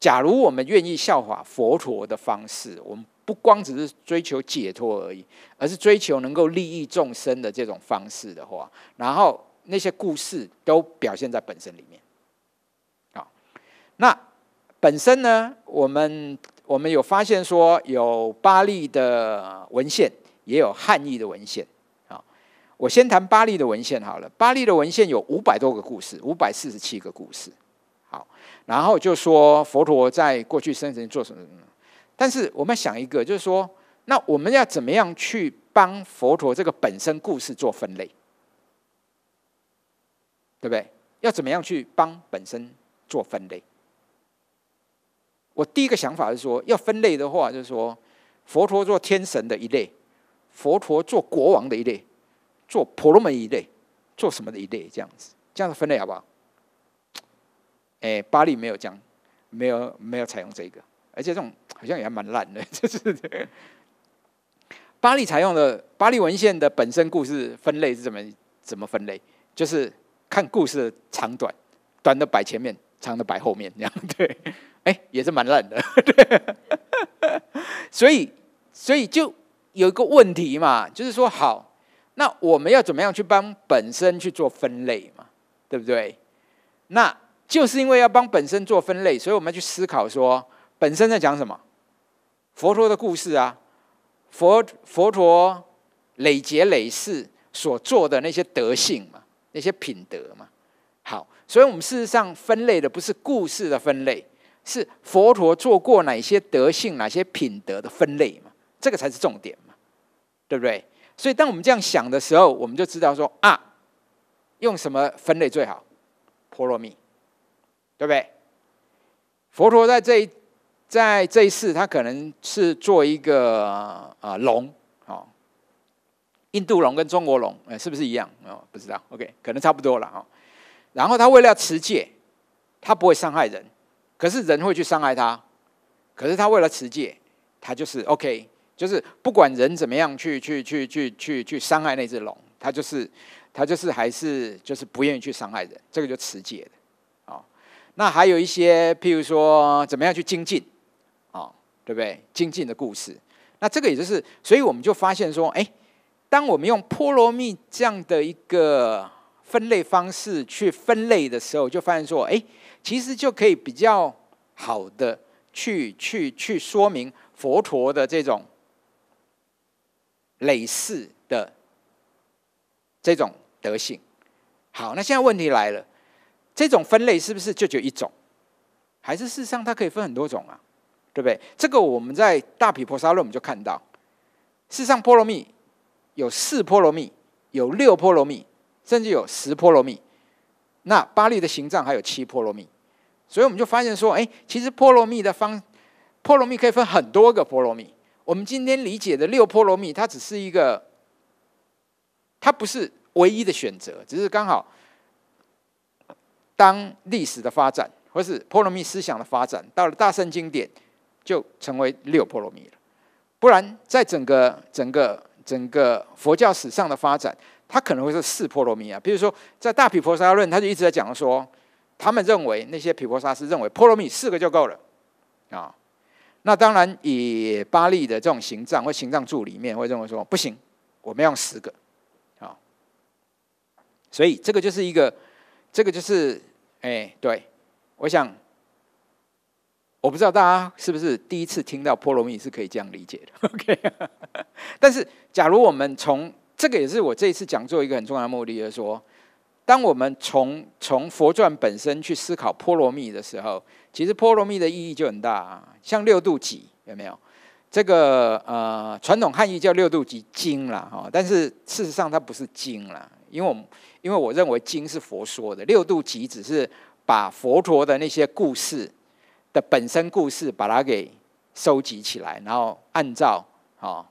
假如我们愿意效法佛陀的方式，我们。不光只是追求解脱而已，而是追求能够利益众生的这种方式的话，然后那些故事都表现在本身里面。好，那本身呢，我们我们有发现说，有巴利的文献，也有汉译的文献。我先谈巴利的文献好了。巴利的文献有五百多个故事，五百四十七个故事。好，然后就说佛陀在过去生前做什么。但是我们想一个，就是说，那我们要怎么样去帮佛陀这个本身故事做分类，对不对？要怎么样去帮本身做分类？我第一个想法是说，要分类的话，就是说，佛陀做天神的一类，佛陀做国王的一类，做婆罗门一类，做什么的一类，这样子，这样的分类好不好？哎，巴利没有讲，没有没有采用这个。而且这种好像也还蛮烂的，就是巴利采用的巴利文献的本身故事分类是怎么怎么分类？就是看故事的长短，短的摆前面，长的摆后面，这样对？哎，也是蛮烂的，所以，所以就有一个问题嘛，就是说，好，那我们要怎么样去帮本身去做分类嘛？对不对？那就是因为要帮本身做分类，所以我们要去思考说。本身在讲什么？佛陀的故事啊，佛佛陀累劫累世所做的那些德性嘛，那些品德嘛。好，所以我们事实上分类的不是故事的分类，是佛陀做过哪些德性、哪些品德的分类嘛，这个才是重点嘛，对不对？所以当我们这样想的时候，我们就知道说啊，用什么分类最好？波罗蜜，对不对？佛陀在这一。在这一世，他可能是做一个啊龙，哦，印度龙跟中国龙，哎，是不是一样？哦，不知道，OK，可能差不多了哈。然后他为了持戒，他不会伤害人，可是人会去伤害他。可是他为了持戒，他就是 OK，就是不管人怎么样去去去去去去伤害那只龙，他就是他就是还是就是不愿意去伤害人，这个就持戒的。哦，那还有一些，譬如说怎么样去精进哦。对不对？精进的故事，那这个也就是，所以我们就发现说，哎，当我们用波罗蜜这样的一个分类方式去分类的时候，就发现说，哎，其实就可以比较好的去去去说明佛陀的这种类似的这种德性。好，那现在问题来了，这种分类是不是就只有一种，还是事实上它可以分很多种啊？对不对？这个我们在大毗婆沙论我们就看到，事实上波罗蜜有四波罗蜜，有六波罗蜜，甚至有十波罗蜜。那巴利的形状还有七波罗蜜，所以我们就发现说，哎，其实波罗蜜的方，波罗蜜可以分很多个波罗蜜。我们今天理解的六波罗蜜，它只是一个，它不是唯一的选择，只是刚好当历史的发展，或是波罗蜜思想的发展到了大圣经典。就成为六波罗蜜了，不然在整个整个整个佛教史上的发展，它可能会是四波罗蜜啊。比如说，在大毗婆沙论，他就一直在讲说，他们认为那些毗婆沙是认为波罗蜜四个就够了啊。那当然，以巴利的这种行藏或行藏柱里面会认为说，不行，我们要十个啊。所以这个就是一个，这个就是哎，对，我想。我不知道大家是不是第一次听到波罗蜜是可以这样理解的，OK？但是，假如我们从这个也是我这一次讲座一个很重要的目的，就是说，当我们从从佛传本身去思考波罗蜜的时候，其实波罗蜜的意义就很大。啊像六度集有没有？这个呃，传统汉译叫六度集经啦哈，但是事实上它不是经啦，因为我因为我认为经是佛说的，六度集只是把佛陀的那些故事。的本身故事，把它给收集起来，然后按照啊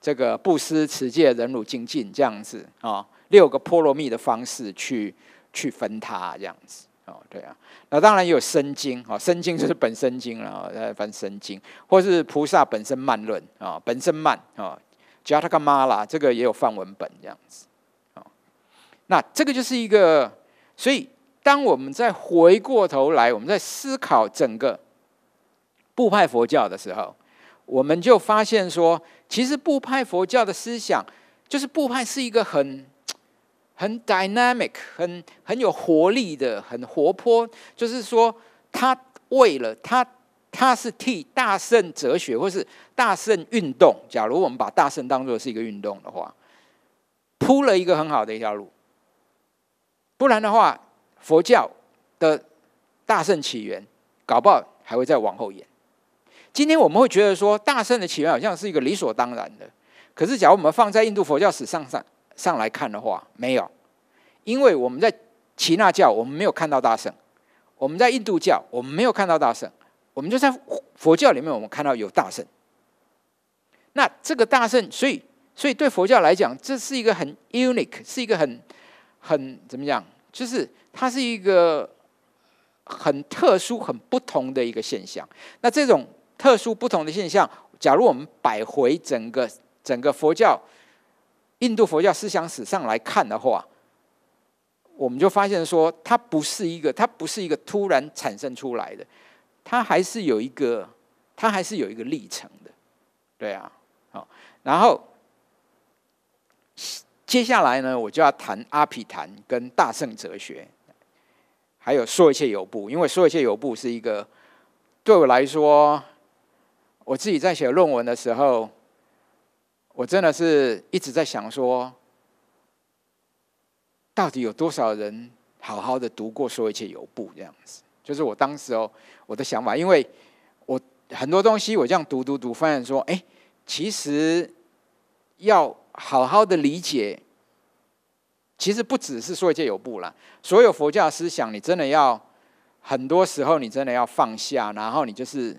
这个布施、持戒、忍辱、精进这样子啊，六个波罗蜜的方式去去分它这样子哦，对啊。那当然也有生经啊，生经就是本身经了，再翻生经，或是菩萨本身慢论啊，本身慢啊，加他干嘛啦？这个也有范文本这样子啊。那这个就是一个，所以当我们再回过头来，我们在思考整个部派佛教的时候，我们就发现说，其实部派佛教的思想，就是部派是一个很很 dynamic、很很有活力的、很活泼，就是说，他为了他，他是替大圣哲学或是大圣运动。假如我们把大圣当做是一个运动的话，铺了一个很好的一条路。不然的话，佛教的大圣起源，搞不好还会再往后延。今天我们会觉得说，大圣的起源好像是一个理所当然的。可是，假如我们放在印度佛教史上上上来看的话，没有，因为我们在耆那教，我们没有看到大圣；我们在印度教，我们没有看到大圣。我们就在佛教里面，我们看到有大圣。那这个大圣，所以，所以对佛教来讲，这是一个很 unique，是一个很很怎么讲？就是它是一个很特殊、很不同的一个现象。那这种。特殊不同的现象，假如我们摆回整个整个佛教、印度佛教思想史上来看的话，我们就发现说，它不是一个，它不是一个突然产生出来的，它还是有一个，它还是有一个历程的，对啊，好，然后接下来呢，我就要谈阿毗昙跟大圣哲学，还有说一切有部，因为说一切有部是一个对我来说。我自己在写论文的时候，我真的是一直在想说，到底有多少人好好的读过《说一切有部》这样子？就是我当时哦我的想法，因为我很多东西我这样读读读，发现说，哎，其实要好好的理解，其实不只是《说一切有部》啦，所有佛教思想，你真的要很多时候你真的要放下，然后你就是。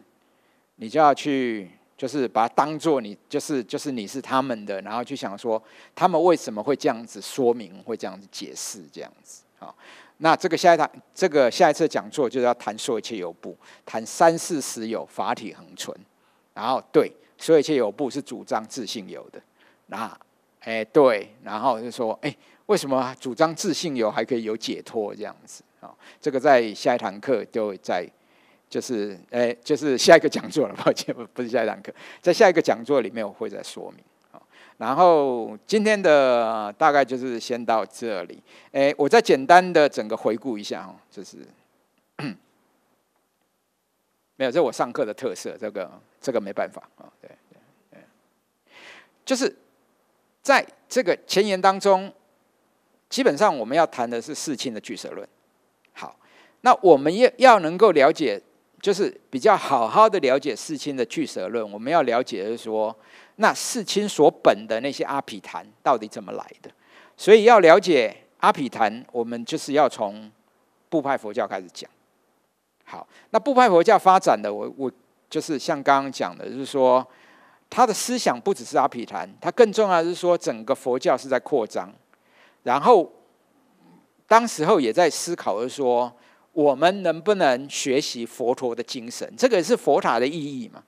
你就要去，就是把它当做你，就是就是你是他们的，然后去想说他们为什么会这样子说明，会这样子解释，这样子啊。那这个下一堂，这个下一次讲座就是要谈说一切有部，谈三世实有，法体恒存。然后对，说一切有部是主张自信有的。那哎对，然后就说哎，为什么主张自信有还可以有解脱这样子啊？这个在下一堂课就会在。就是哎，就是下一个讲座了，抱歉，不不是下一堂课，在下一个讲座里面我会再说明。然后今天的大概就是先到这里，哎，我再简单的整个回顾一下哦，就是没有，这我上课的特色，这个这个没办法啊，对对对，就是在这个前言当中，基本上我们要谈的是世亲的巨蛇论。好，那我们要要能够了解。就是比较好好的了解世亲的巨蛇论，我们要了解的是说，那世亲所本的那些阿毗昙到底怎么来的？所以要了解阿毗昙，我们就是要从部派佛教开始讲。好，那部派佛教发展的，我我就是像刚刚讲的，就是说，他的思想不只是阿毗昙，他更重要的是说，整个佛教是在扩张。然后，当时候也在思考就是说。我们能不能学习佛陀的精神？这个是佛塔的意义嘛？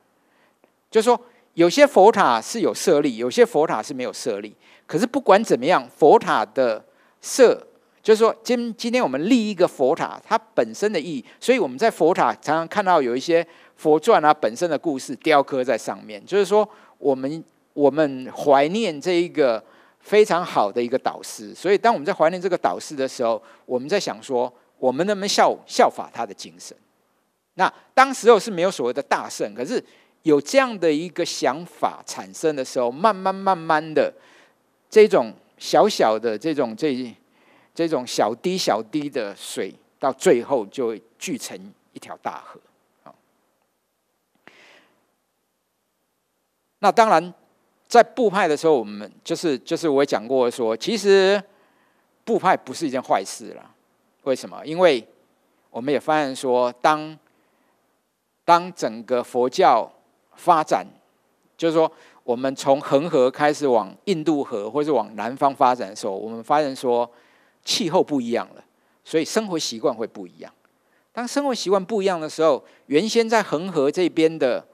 就是说，有些佛塔是有设立，有些佛塔是没有设立。可是不管怎么样，佛塔的设，就是说，今今天我们立一个佛塔，它本身的意义。所以我们在佛塔常常看到有一些佛传啊，本身的故事雕刻在上面。就是说，我们我们怀念这一个非常好的一个导师。所以，当我们在怀念这个导师的时候，我们在想说。我们能不能效效法他的精神？那当时候是没有所谓的大圣，可是有这样的一个想法产生的时候，慢慢慢慢的，这种小小的这种这这种小滴小滴的水，到最后就会聚成一条大河。那当然，在布派的时候，我们就是就是我讲过说，其实布派不是一件坏事了。为什么？因为我们也发现说，当当整个佛教发展，就是说，我们从恒河开始往印度河或者往南方发展的时候，我们发现说气候不一样了，所以生活习惯会不一样。当生活习惯不一样的时候，原先在恒河这边的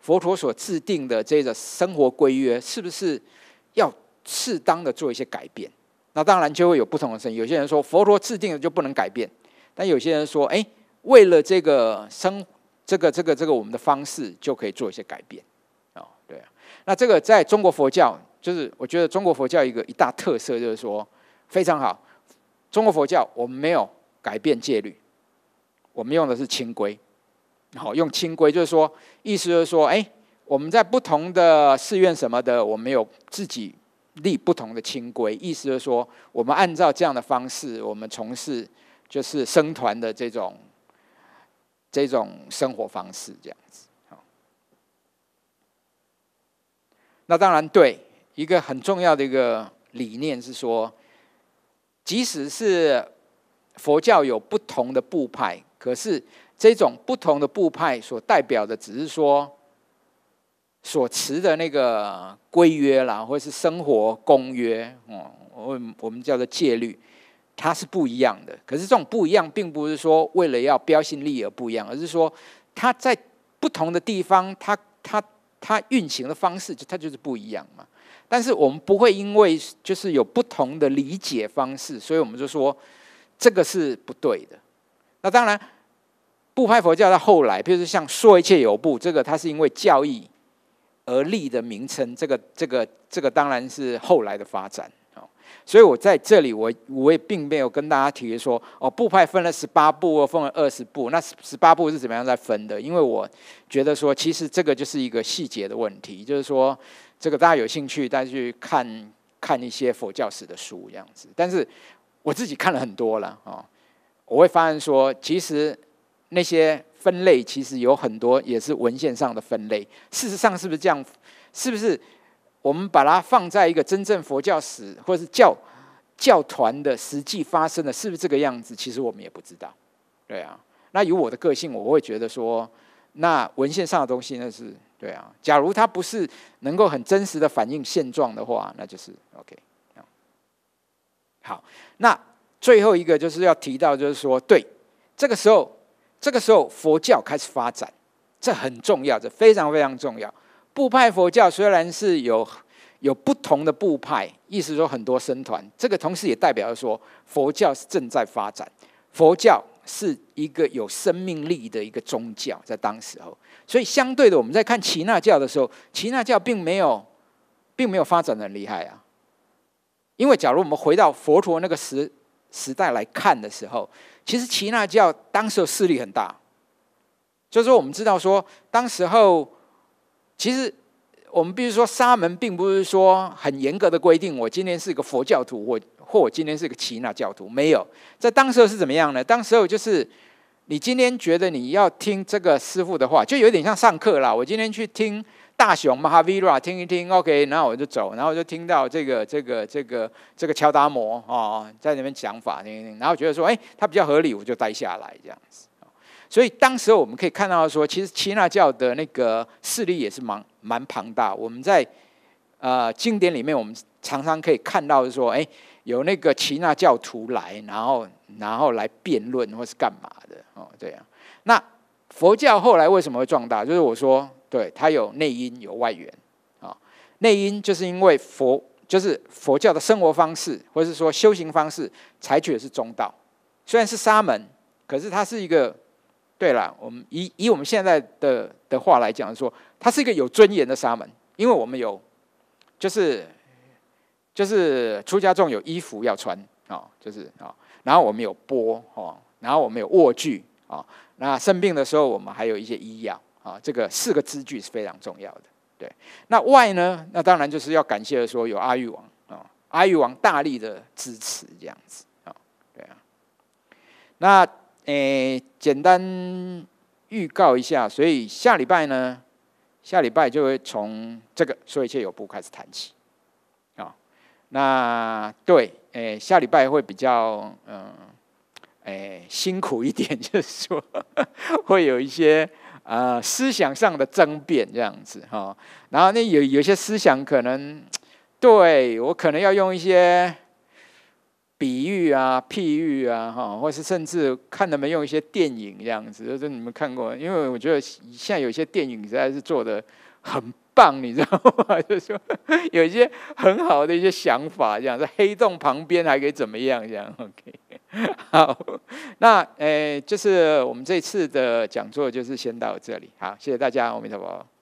佛陀所制定的这个生活规约，是不是要适当的做一些改变？那当然就会有不同的声音。有些人说佛陀制定的就不能改变，但有些人说，哎，为了这个生这个这个这个我们的方式就可以做一些改变。哦，对啊。那这个在中国佛教，就是我觉得中国佛教一个一大特色就是说非常好。中国佛教我们没有改变戒律。我们用的是清规，好用清规，就是说，意思就是说，哎，我们在不同的寺院什么的，我们有自己立不同的清规，意思就是说，我们按照这样的方式，我们从事就是僧团的这种这种生活方式，这样子。那当然对一个很重要的一个理念是说，即使是佛教有不同的部派。可是这种不同的部派所代表的，只是说所持的那个规约啦，或是生活公约，哦，我我们叫做戒律，它是不一样的。可是这种不一样，并不是说为了要标新立异而不一样，而是说它在不同的地方，它它它运行的方式，就它就是不一样嘛。但是我们不会因为就是有不同的理解方式，所以我们就说这个是不对的。那当然。部派佛教到后来，譬如像说一切有部，这个它是因为教义而立的名称，这个这个这个当然是后来的发展哦。所以我在这里，我我也并没有跟大家提说哦，部派分了十八部，分了二十部，那十八部是怎么样在分的？因为我觉得说，其实这个就是一个细节的问题，就是说这个大家有兴趣，大家去看看一些佛教史的书这样子。但是我自己看了很多了哦，我会发现说，其实。那些分类其实有很多也是文献上的分类，事实上是不是这样？是不是我们把它放在一个真正佛教史或者是教教团的实际发生的，是不是这个样子？其实我们也不知道。对啊，那以我的个性，我会觉得说，那文献上的东西那是对啊。假如它不是能够很真实的反映现状的话，那就是 OK。好，那最后一个就是要提到，就是说，对这个时候。这个时候，佛教开始发展，这很重要，这非常非常重要。部派佛教虽然是有有不同的部派，意思说很多僧团，这个同时也代表着说佛教是正在发展，佛教是一个有生命力的一个宗教，在当时候。所以相对的，我们在看耆那教的时候，耆那教并没有并没有发展的很厉害啊。因为假如我们回到佛陀那个时时代来看的时候，其实耆那教当时的势力很大，就是说我们知道说，当时候其实我们比如说沙门，并不是说很严格的规定，我今天是一个佛教徒，或或我今天是一个耆那教徒，没有。在当时候是怎么样呢？当时候就是你今天觉得你要听这个师傅的话，就有点像上课啦。我今天去听。大雄马哈维拉听一听，OK，然后我就走，然后就听到这个这个这个这个乔达摩哦，在那边讲法听一听，然后觉得说，哎，他比较合理，我就待下来这样子。所以当时我们可以看到说，其实耆那教的那个势力也是蛮蛮庞大。我们在呃经典里面，我们常常可以看到说，哎，有那个耆那教徒来，然后然后来辩论或是干嘛的哦，这样。那佛教后来为什么会壮大？就是我说。对，它有内因有外缘，啊，内因就是因为佛就是佛教的生活方式，或者是说修行方式，采取的是中道，虽然是沙门，可是它是一个，对了，我们以以我们现在的的话来讲，说它是一个有尊严的沙门，因为我们有，就是就是出家众有衣服要穿啊，就是啊，然后我们有钵哦，然后我们有卧具啊，那生病的时候，我们还有一些医药。啊，这个四个支句是非常重要的。对，那外呢？那当然就是要感谢说有阿育王啊，阿育王大力的支持这样子啊，对啊。那诶，简单预告一下，所以下礼拜呢，下礼拜就会从这个说一切有部开始谈起啊。那对，诶，下礼拜会比较嗯，诶辛苦一点，就是说会有一些。啊思想上的争辩这样子哈。然后那有有些思想可能 对我可能要用一些比喻啊、譬喻啊哈，或是甚至看能不能用一些电影这样子，就是你们看过，因为我觉得现在有些电影实在是做的很。棒，你知道吗？就是说 有一些很好的一些想法，这样在黑洞旁边还可以怎么样？这样 OK。好，那诶，就是我们这次的讲座就是先到这里。好，谢谢大家，阿弥陀佛。